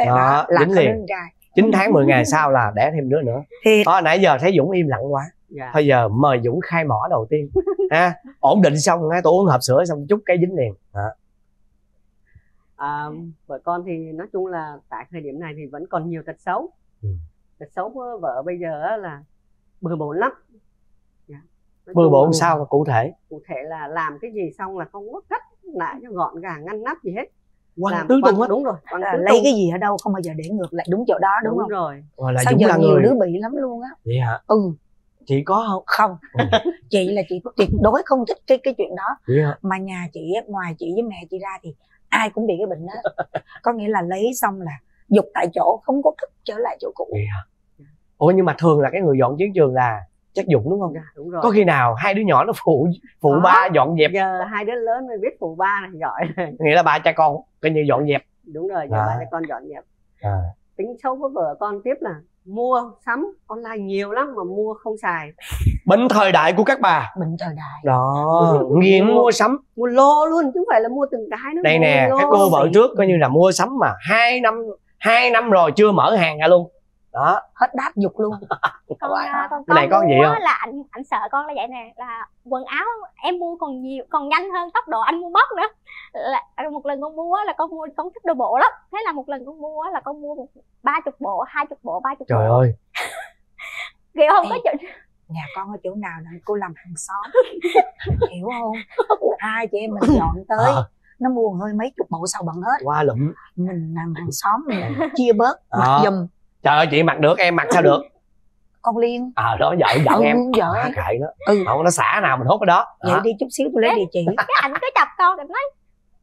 Đó, là dính liền. 9 tháng 10 ngày sau là đẻ thêm đứa nữa. Thiệt. Đó, nãy giờ thấy Dũng im lặng quá. Dạ. thôi giờ mời Dũng khai mỏ đầu tiên. [laughs] Ha ổn định xong tôi uống hộp sữa xong chút cái dính liền. Đó. À, vợ con thì nói chung là tại thời điểm này thì vẫn còn nhiều tật xấu Ừ. tật xấu vợ bây giờ á là bừa bộn lắm. Dạ. Nói bừa bộn sao mà cụ thể? Cụ thể là làm cái gì xong là không có cắt lại cho gọn gàng ngăn nắp gì hết. Quăng làm tứ tung hết. đúng rồi quăng là tứ lấy tung. cái gì ở đâu không bao giờ để ngược lại đúng chỗ đó đúng, đúng, không? rồi. Rồi là sao giờ là nhiều người đứa bị lắm luôn á. Vậy hả? Ừ. Chị có không? Không. Ừ. [laughs] chị là chị tuyệt đối không thích cái cái chuyện đó. Vậy hả? Mà nhà chị ngoài chị với mẹ chị ra thì ai cũng bị cái bệnh đó. Có nghĩa là lấy xong là dục tại chỗ không có thích trở lại chỗ cũ hả ủa nhưng mà thường là cái người dọn chiến trường là chắc Dũng đúng không dạ, đúng rồi có khi nào hai đứa nhỏ nó phụ phụ Có. ba dọn dẹp giờ hai đứa lớn mới biết phụ ba này giỏi này. [laughs] nghĩa là ba cha con coi như dọn dẹp đúng rồi giờ À. ba cho con dọn dẹp à. tính xấu của vợ con tiếp là mua sắm online nhiều lắm mà mua không xài bệnh thời đại của các bà bệnh thời đại đó [laughs] nghiện mua sắm mua lô luôn chứ không phải là mua từng cái nữa đây mua nè lô. các cô vợ trước coi như là mua sắm mà hai năm hai năm rồi chưa mở hàng ra luôn. Đó. Hết đáp dục luôn. [laughs] Con à, con Cái này có mua gì không? là anh anh sợ con là vậy nè là quần áo em mua còn nhiều còn nhanh hơn tốc độ anh mua bóc nữa. Là à, một lần con mua á là con mua con thích đồ bộ lắm. Thế là một lần con mua á là con mua một ba chục bộ hai chục bộ ba chục trời bộ. ơi. [laughs] Kiểu không có chuyện nhà con ở chỗ nào là cô làm hàng xóm. [laughs] Hiểu không. Hai chị em mình dọn tới. Ờ. nó mua hơi mấy chục bộ sau bận hết. Qua lụm. Mình làm hàng xóm mình [laughs] chia bớt Ờ. mặc giùm. Trời ơi chị mặc được em mặc sao được? [laughs] Con liên. Ờ đó vợ giận Ừ, em. vợ à, kệ nó ừ. Không nó xả nào mình hốt cái đó. Vậy Đó. đi chút xíu tôi lấy địa chỉ. cái ảnh cứ chọc con rồi nói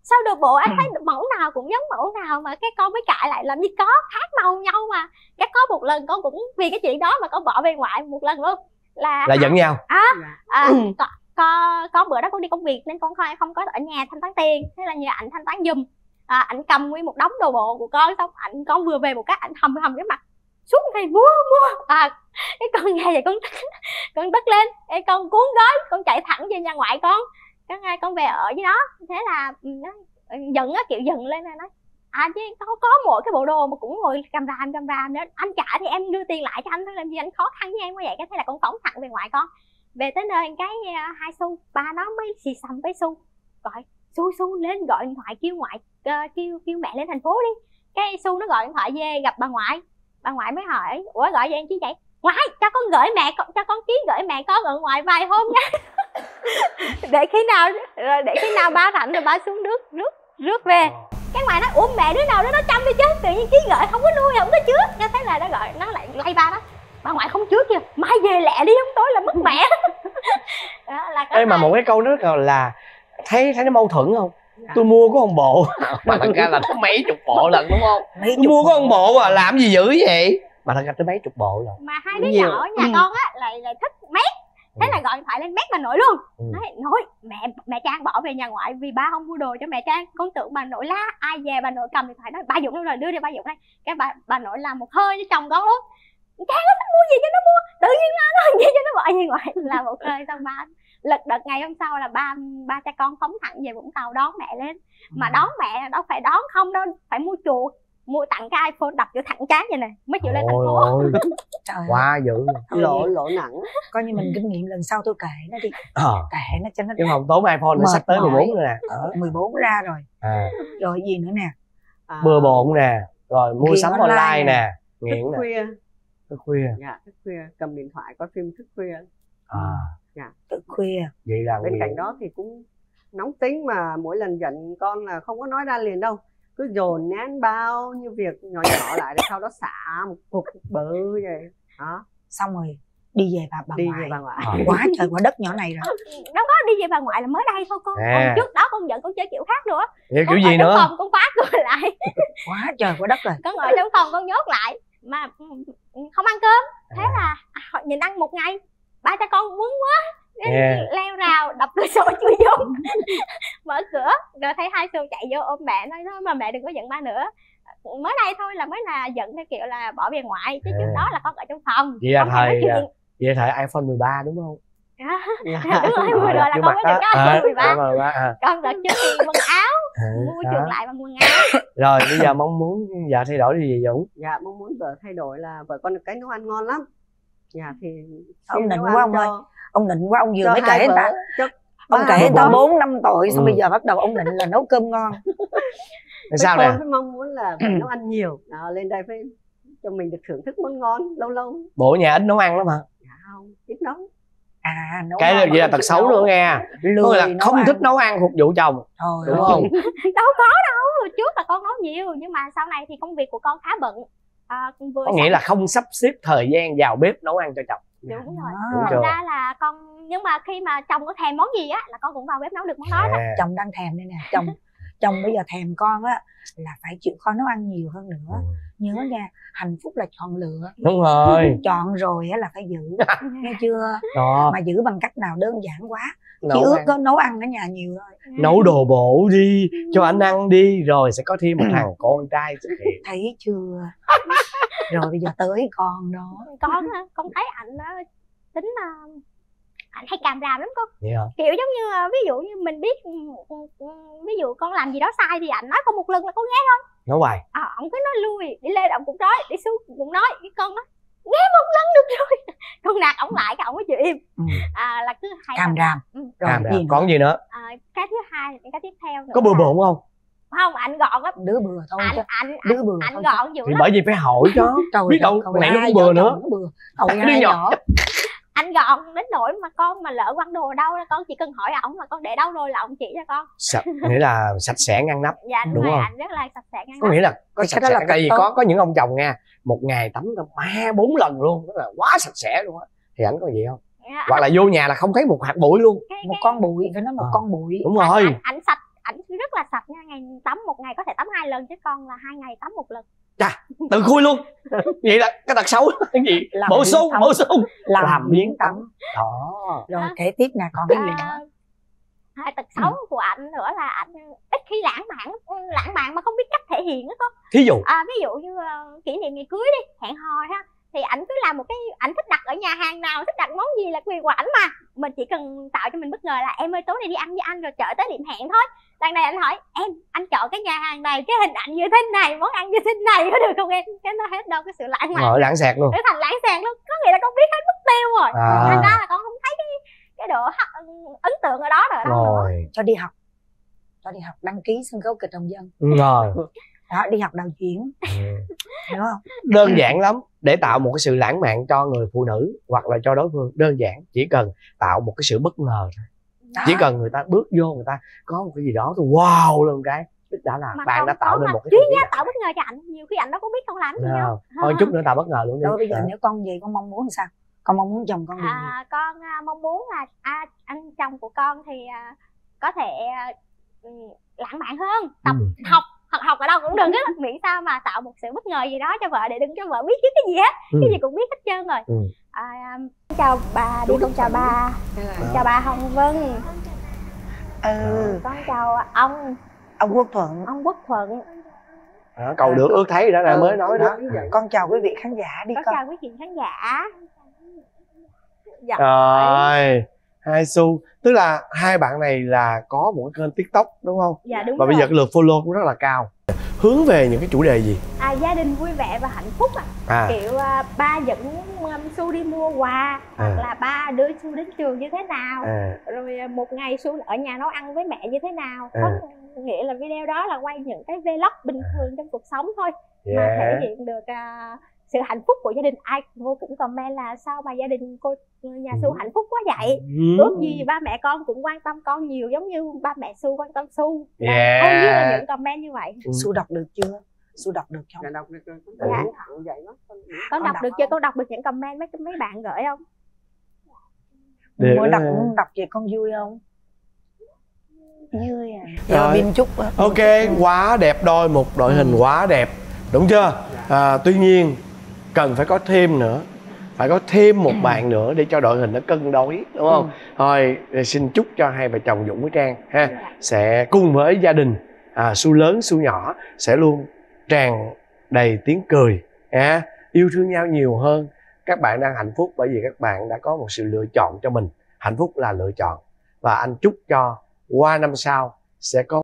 sao đồ bộ anh [laughs] thấy mẫu nào cũng giống mẫu nào mà cái con mới cãi lại làm gì có khác màu nhau mà. Cái có một lần con cũng vì cái chuyện đó mà con bỏ về ngoại một lần luôn. Là là giận nhau? à, Dạ. à có, có có bữa đó con đi công việc nên con không không có ở nhà thanh toán tiền. Thế là nhờ ảnh thanh toán giùm. À, ảnh cầm nguyên một đống đồ bộ của con xong ảnh con vừa về một cái ảnh hầm hầm cái mặt xuống thì mua mua à cái con nghe vậy con tức con tức lên. Cái con cuốn gói con chạy thẳng về nhà ngoại con. Cái ngày con về ở với nó. Thế là ừ, nó giận á kiểu giận lên rồi nói à chứ có có mỗi cái bộ đồ mà cũng ngồi cầm ràm cầm ràm nữa. Anh trả thì em đưa tiền lại cho anh thôi làm gì anh khó khăn với em quá vậy. Cái thế là con phóng thẳng về ngoại con về tới nơi cái à, hai xu ba nó mới xì xầm với xu. Gọi xu xu lên gọi điện thoại kêu ngoại ờ, kêu kêu mẹ lên thành phố đi. Cái xu nó gọi điện thoại về gặp bà ngoại. Bà ngoại mới hỏi ủa gọi về chứ vậy? Ngoại cho con gửi mẹ con cho con ký gửi mẹ con ở ngoài vài hôm nha. [laughs] Để khi nào rồi để khi nào ba rảnh rồi ba xuống nước rước rước về. Cái ngoài nói ủa mẹ đứa nào đứa nó chăm đi chứ. Tự nhiên ký gửi không có nuôi không có trước cái thế là nó gọi nó lại lay ba đó bà ngoại không trước kìa mai về lẹ đi không tối là mất mẹ. [laughs] Đó là Ê mà hai- một cái câu đó là- là thấy thấy nó mâu thuẫn không? Tôi mua có một bộ. [laughs] Mà thật ra là tới mấy chục bộ lần đúng không? Mấy tôi mua có một bộ à làm gì dữ vậy? Mà thật ra tới mấy chục bộ rồi. Mà hai đứa Nhiều. nhỏ nhà Ừ. con á lại lại thích mét. Thế là gọi điện thoại lên mét bà nội luôn. Ừ. nói nội mẹ mẹ trang bỏ về nhà ngoại vì ba không mua đồ cho mẹ trang. Con tưởng bà nội la ai về bà nội cầm điện thoại nói ba dụng đâu rồi đưa đi ba dụng đây. Cái bà bà nội làm một hơi với chồng con luôn nó thích mua gì cho nó mua. Tự nhiên nó nó gì cho nó bỏ về ngoại làm một [laughs] hơi xong ba lật đật ngày hôm sau là ba ba cha con phóng thẳng về vũng tàu đón mẹ lên. Mà đón mẹ đâu phải đón không đâu phải mua chuột mua tặng cái iphone đập cho thẳng trán vậy này mới chịu lên thành phố. [laughs] Trời ơi. quá dữ. Lỗ lỗ nặng. Coi như mình kinh nghiệm lần sau tôi kể nó đi. Ờ. Kể nó cho nó chứ không tốn iphone nó sắp tới mỏi. 14 rồi nè. Ờ, 14 ra rồi. À, rồi gì nữa nè? À, bừa bộn nè. Rồi mua sắm online online nè. nè. Nghiện nè. khuya thức khuya. Dạ thức khuya. Cầm điện thoại coi phim thức khuya. À. Tự khuya. Vậy là bên cạnh đó thì cũng nóng tính mà mỗi lần giận con là không có nói ra liền đâu. Cứ dồn nén bao nhiêu việc nhỏ nhỏ lại rồi sau đó xả một cục bự vậy. Đó. Xong rồi đi về bà bà đi ngoại. về bà ngoại. À. quá trời quá đất nhỏ này rồi. Đâu có đi về bà ngoại là mới đây thôi con. À. còn trước đó con giận con chơi kiểu khác nữa. Vậy con kiểu gì nữa? Phòng con khóa cửa lại. Quá trời quá đất rồi. Con ở trong phòng con nhốt lại. Mà không ăn cơm. Thế là họ nhìn ăn một ngày ba cha con quấn quá. Yeah. leo rào đập cửa sổ chui vô [laughs] mở cửa. Rồi thấy hai xu chạy vô ôm mẹ nói thôi mà mẹ đừng có giận ba nữa. Mới đây thôi là mới là giận theo kiểu là bỏ về ngoại chứ trước À. đó là con ở trong phòng. Vậy là thời chuyện. vậy thời iphone 13 đúng không? [laughs] Dạ, [laughs] đúng rồi vừa rồi là chứ con mới được có à, iPhone 13 iPhone 13 à. con đợt trước thì quần áo À, mua chuộc lại bằng quần áo rồi bây giờ [laughs] mong muốn vợ thay đổi gì Dũng dạ mong muốn vợ thay đổi là vợ con được cái nấu ăn ngon lắm. Dạ thì Ông nấu quá ăn ông ơi. cho- ông định quá ông vừa mới kể người ta. ông kể người ta bốn năm tuổi xong Ừ. bây giờ bắt đầu ông định là nấu cơm ngon. [laughs] Sao nè? mong muốn là nấu ăn nhiều. Đó, lên đây phải cho mình được thưởng thức món ngon lâu lâu. Bộ nhà ít nấu ăn lắm hả? Dạ không ít nấu à nấu cái vậy là tật xấu nữa nghe. Lười là không ăn. thích nấu ăn phục vụ chồng Trời đúng không? [laughs] Đâu có đâu trước là con nấu nhiều nhưng mà sau này thì công việc của con khá bận. À, vừa có nghĩa là không sắp xếp thời gian vào bếp nấu ăn cho chồng. Đúng rồi. Đúng À, chưa? thành ra là con nhưng mà khi mà chồng có thèm món gì á là con cũng vào bếp nấu được món đó à, chồng đang thèm đây nè chồng [laughs] chồng bây giờ thèm con á là phải chịu khó nấu ăn nhiều hơn nữa. Ừ. nhớ nha hạnh phúc là chọn lựa. Đúng rồi. [laughs] Chọn rồi á là phải giữ [laughs] nghe chưa? Đó. Mà giữ bằng cách nào đơn giản quá chỉ nấu, ước ăn. có nấu ăn ở nhà nhiều thôi. Nấu đồ bổ đi cho anh ăn đi rồi sẽ có thêm một thằng con trai xuất hiện. [laughs] Thấy chưa? Rồi bây giờ tới con đó. Con hả? con thấy ảnh đó tính ảnh hay càm ràm lắm con hả? kiểu giống như là, ví dụ như mình biết ừ, ừ, ừ, ví dụ con làm gì đó sai thì ảnh nói con một lần là con nghe thôi. Nói hoài. À, ông cứ nói lui đi lên ông cũng nói đi xuống cũng nói. Cái con nói nghe một lần được rồi. [laughs] Con nạt ổng lại cái ổng mới chịu im. Ừ. à, là cứ hay càm ràm Ừ. rồi Càm ràm. còn gì nữa? À, cái thứ hai cái tiếp theo có bừa bộn không? Không ảnh gọn lắm. Đứa bừa thôi chứ. ảnh đứa bừa ảnh thôi gọn dữ thì lắm. bởi vì phải hỏi chứ. [laughs] Trời biết đâu cậu này nó cũng bừa nữa. cậu hai nhỏ. Anh gọn đến nỗi mà con mà lỡ quăng đồ ở đâu là con chỉ cần hỏi ổng là con để đâu rồi là ổng chỉ cho con. Sạch nghĩa là sạch sẽ ngăn nắp dạ đúng, Đúng rồi không? anh rất là sạch sẽ ngăn có nghĩa là có Cái sạch đó sẽ là tại vì có có những ông chồng nha một ngày tắm ba bốn lần luôn đó là quá sạch sẽ luôn á. Thì ảnh có gì không? Dạ, hoặc là vô nhà là không thấy một hạt bụi luôn. Cái, một cái, con bụi phải nói một Ờ. con bụi. đúng rồi. Ảnh, ảnh sạch ảnh rất là sạch nha ngày tắm một ngày có thể tắm hai lần chứ con là hai ngày tắm một lần tự khui luôn. [laughs] Vậy là cái tật xấu cái gì? Làm bổ sung bổ sung. Làm, làm biến tắm đó. Rồi kể tiếp nè còn cái gì nữa? À, hai tật xấu của ảnh nữa là ảnh ít khi lãng mạn lãng mạn mà không biết cách thể hiện á con thí dụ. À, ví dụ như ờ, kỷ niệm ngày cưới đi hẹn hò ha thì ảnh cứ làm một cái ảnh thích đặt ở nhà hàng nào thích đặt món gì là quyền của ảnh mà. Mình chỉ cần tạo cho mình bất ngờ là em ơi tối nay đi ăn với anh rồi chợ tới điểm hẹn thôi lần này anh hỏi em anh chọn cái nhà hàng này cái hình ảnh như thế này món ăn như thế này có được không em? Cái nó hết đâu cái sự lãng mạn. Ngồi lãng xẹt luôn. Trở thành lãng xẹt luôn có nghĩa là con biết hết mất tiêu rồi. À. thành ra là con không thấy cái cái độ ấn tượng ở đó rồi đâu nữa rồi. Cho đi học. Cho đi học đăng ký sân khấu kịch hồng dân. Rồi. Đó đi học đạo diễn. Hiểu không? Đơn giản lắm để tạo một cái sự lãng mạn cho người phụ nữ hoặc là cho đối phương đơn giản chỉ cần tạo một cái sự bất ngờ thôi Đó. chỉ cần người ta bước vô người ta có một cái gì đó thôi wow lên cái tức đã là mà bạn đã tạo nên một cái không đặc tạo bất ngờ cho ảnh nhiều khi ảnh đâu có biết con làm gì biệt. đâu Nào, thôi chút nữa tạo bất ngờ luôn đi rồi bây giờ Dạ. nếu con về con mong muốn làm sao con mong muốn chồng con điều gì à, con à, mong muốn là à, anh chồng của con thì à, có thể à, ừ, lãng mạn hơn tập Ừ. học học học ở đâu cũng được á miễn sao mà tạo một sự bất ngờ gì đó cho vợ để đừng cho vợ biết cái gì hết Ừ. cái gì cũng biết hết trơn rồi Ừ. à, à, chào bà đi con chào bà. Chào bà hồng vân. Ừ. Con chào ông. Ông quốc thuận. Ông quốc thuận. Đó, cầu được ước thấy đó ra Ừ, mới nói đó. Con chào quý vị khán giả đi con con. chào quý vị khán giả. Dạ. Rồi. Hai xu tức là hai bạn này là có một cái kênh tiktok đúng không? Dạ đúng và rồi. bây giờ cái lượt follow cũng rất là cao hướng về những cái chủ đề gì à, gia đình vui vẻ và hạnh phúc à. à kiểu à, ba dẫn um, su đi mua quà hoặc À. là ba đưa su đến trường như thế nào à rồi à, một ngày su ở nhà nấu ăn với mẹ như thế nào À. có nghĩa là video đó là quay những cái vlog bình thường trong cuộc sống thôi mà yeah. thể hiện được à, sự hạnh phúc của gia đình ai vô cũng comment là sao mà gia đình cô nhà su Ừ. hạnh phúc quá vậy Ừ. ước gì ba mẹ con cũng quan tâm con nhiều giống như ba mẹ su quan tâm su Yeah. như là những comment như vậy Ừ. su đọc được chưa su đọc được không đọc được. Dạ. Vậy con đọc được chưa con đọc được những comment mấy mấy bạn gửi không Được mỗi đọc đọc về con vui không vui à Rồi. chúc á. ok quá đẹp đôi một đội hình quá đẹp đúng chưa à, tuy nhiên cần phải có thêm nữa phải có thêm một bạn nữa để cho đội hình nó cân đối đúng không? Thôi xin chúc cho hai vợ chồng dũng với trang ha sẽ cùng với gia đình à, su lớn su nhỏ sẽ luôn tràn đầy tiếng cười ha. Yêu thương nhau nhiều hơn. Các bạn đang hạnh phúc bởi vì các bạn đã có một sự lựa chọn cho mình. Hạnh phúc là lựa chọn. Và anh chúc cho qua năm sau sẽ có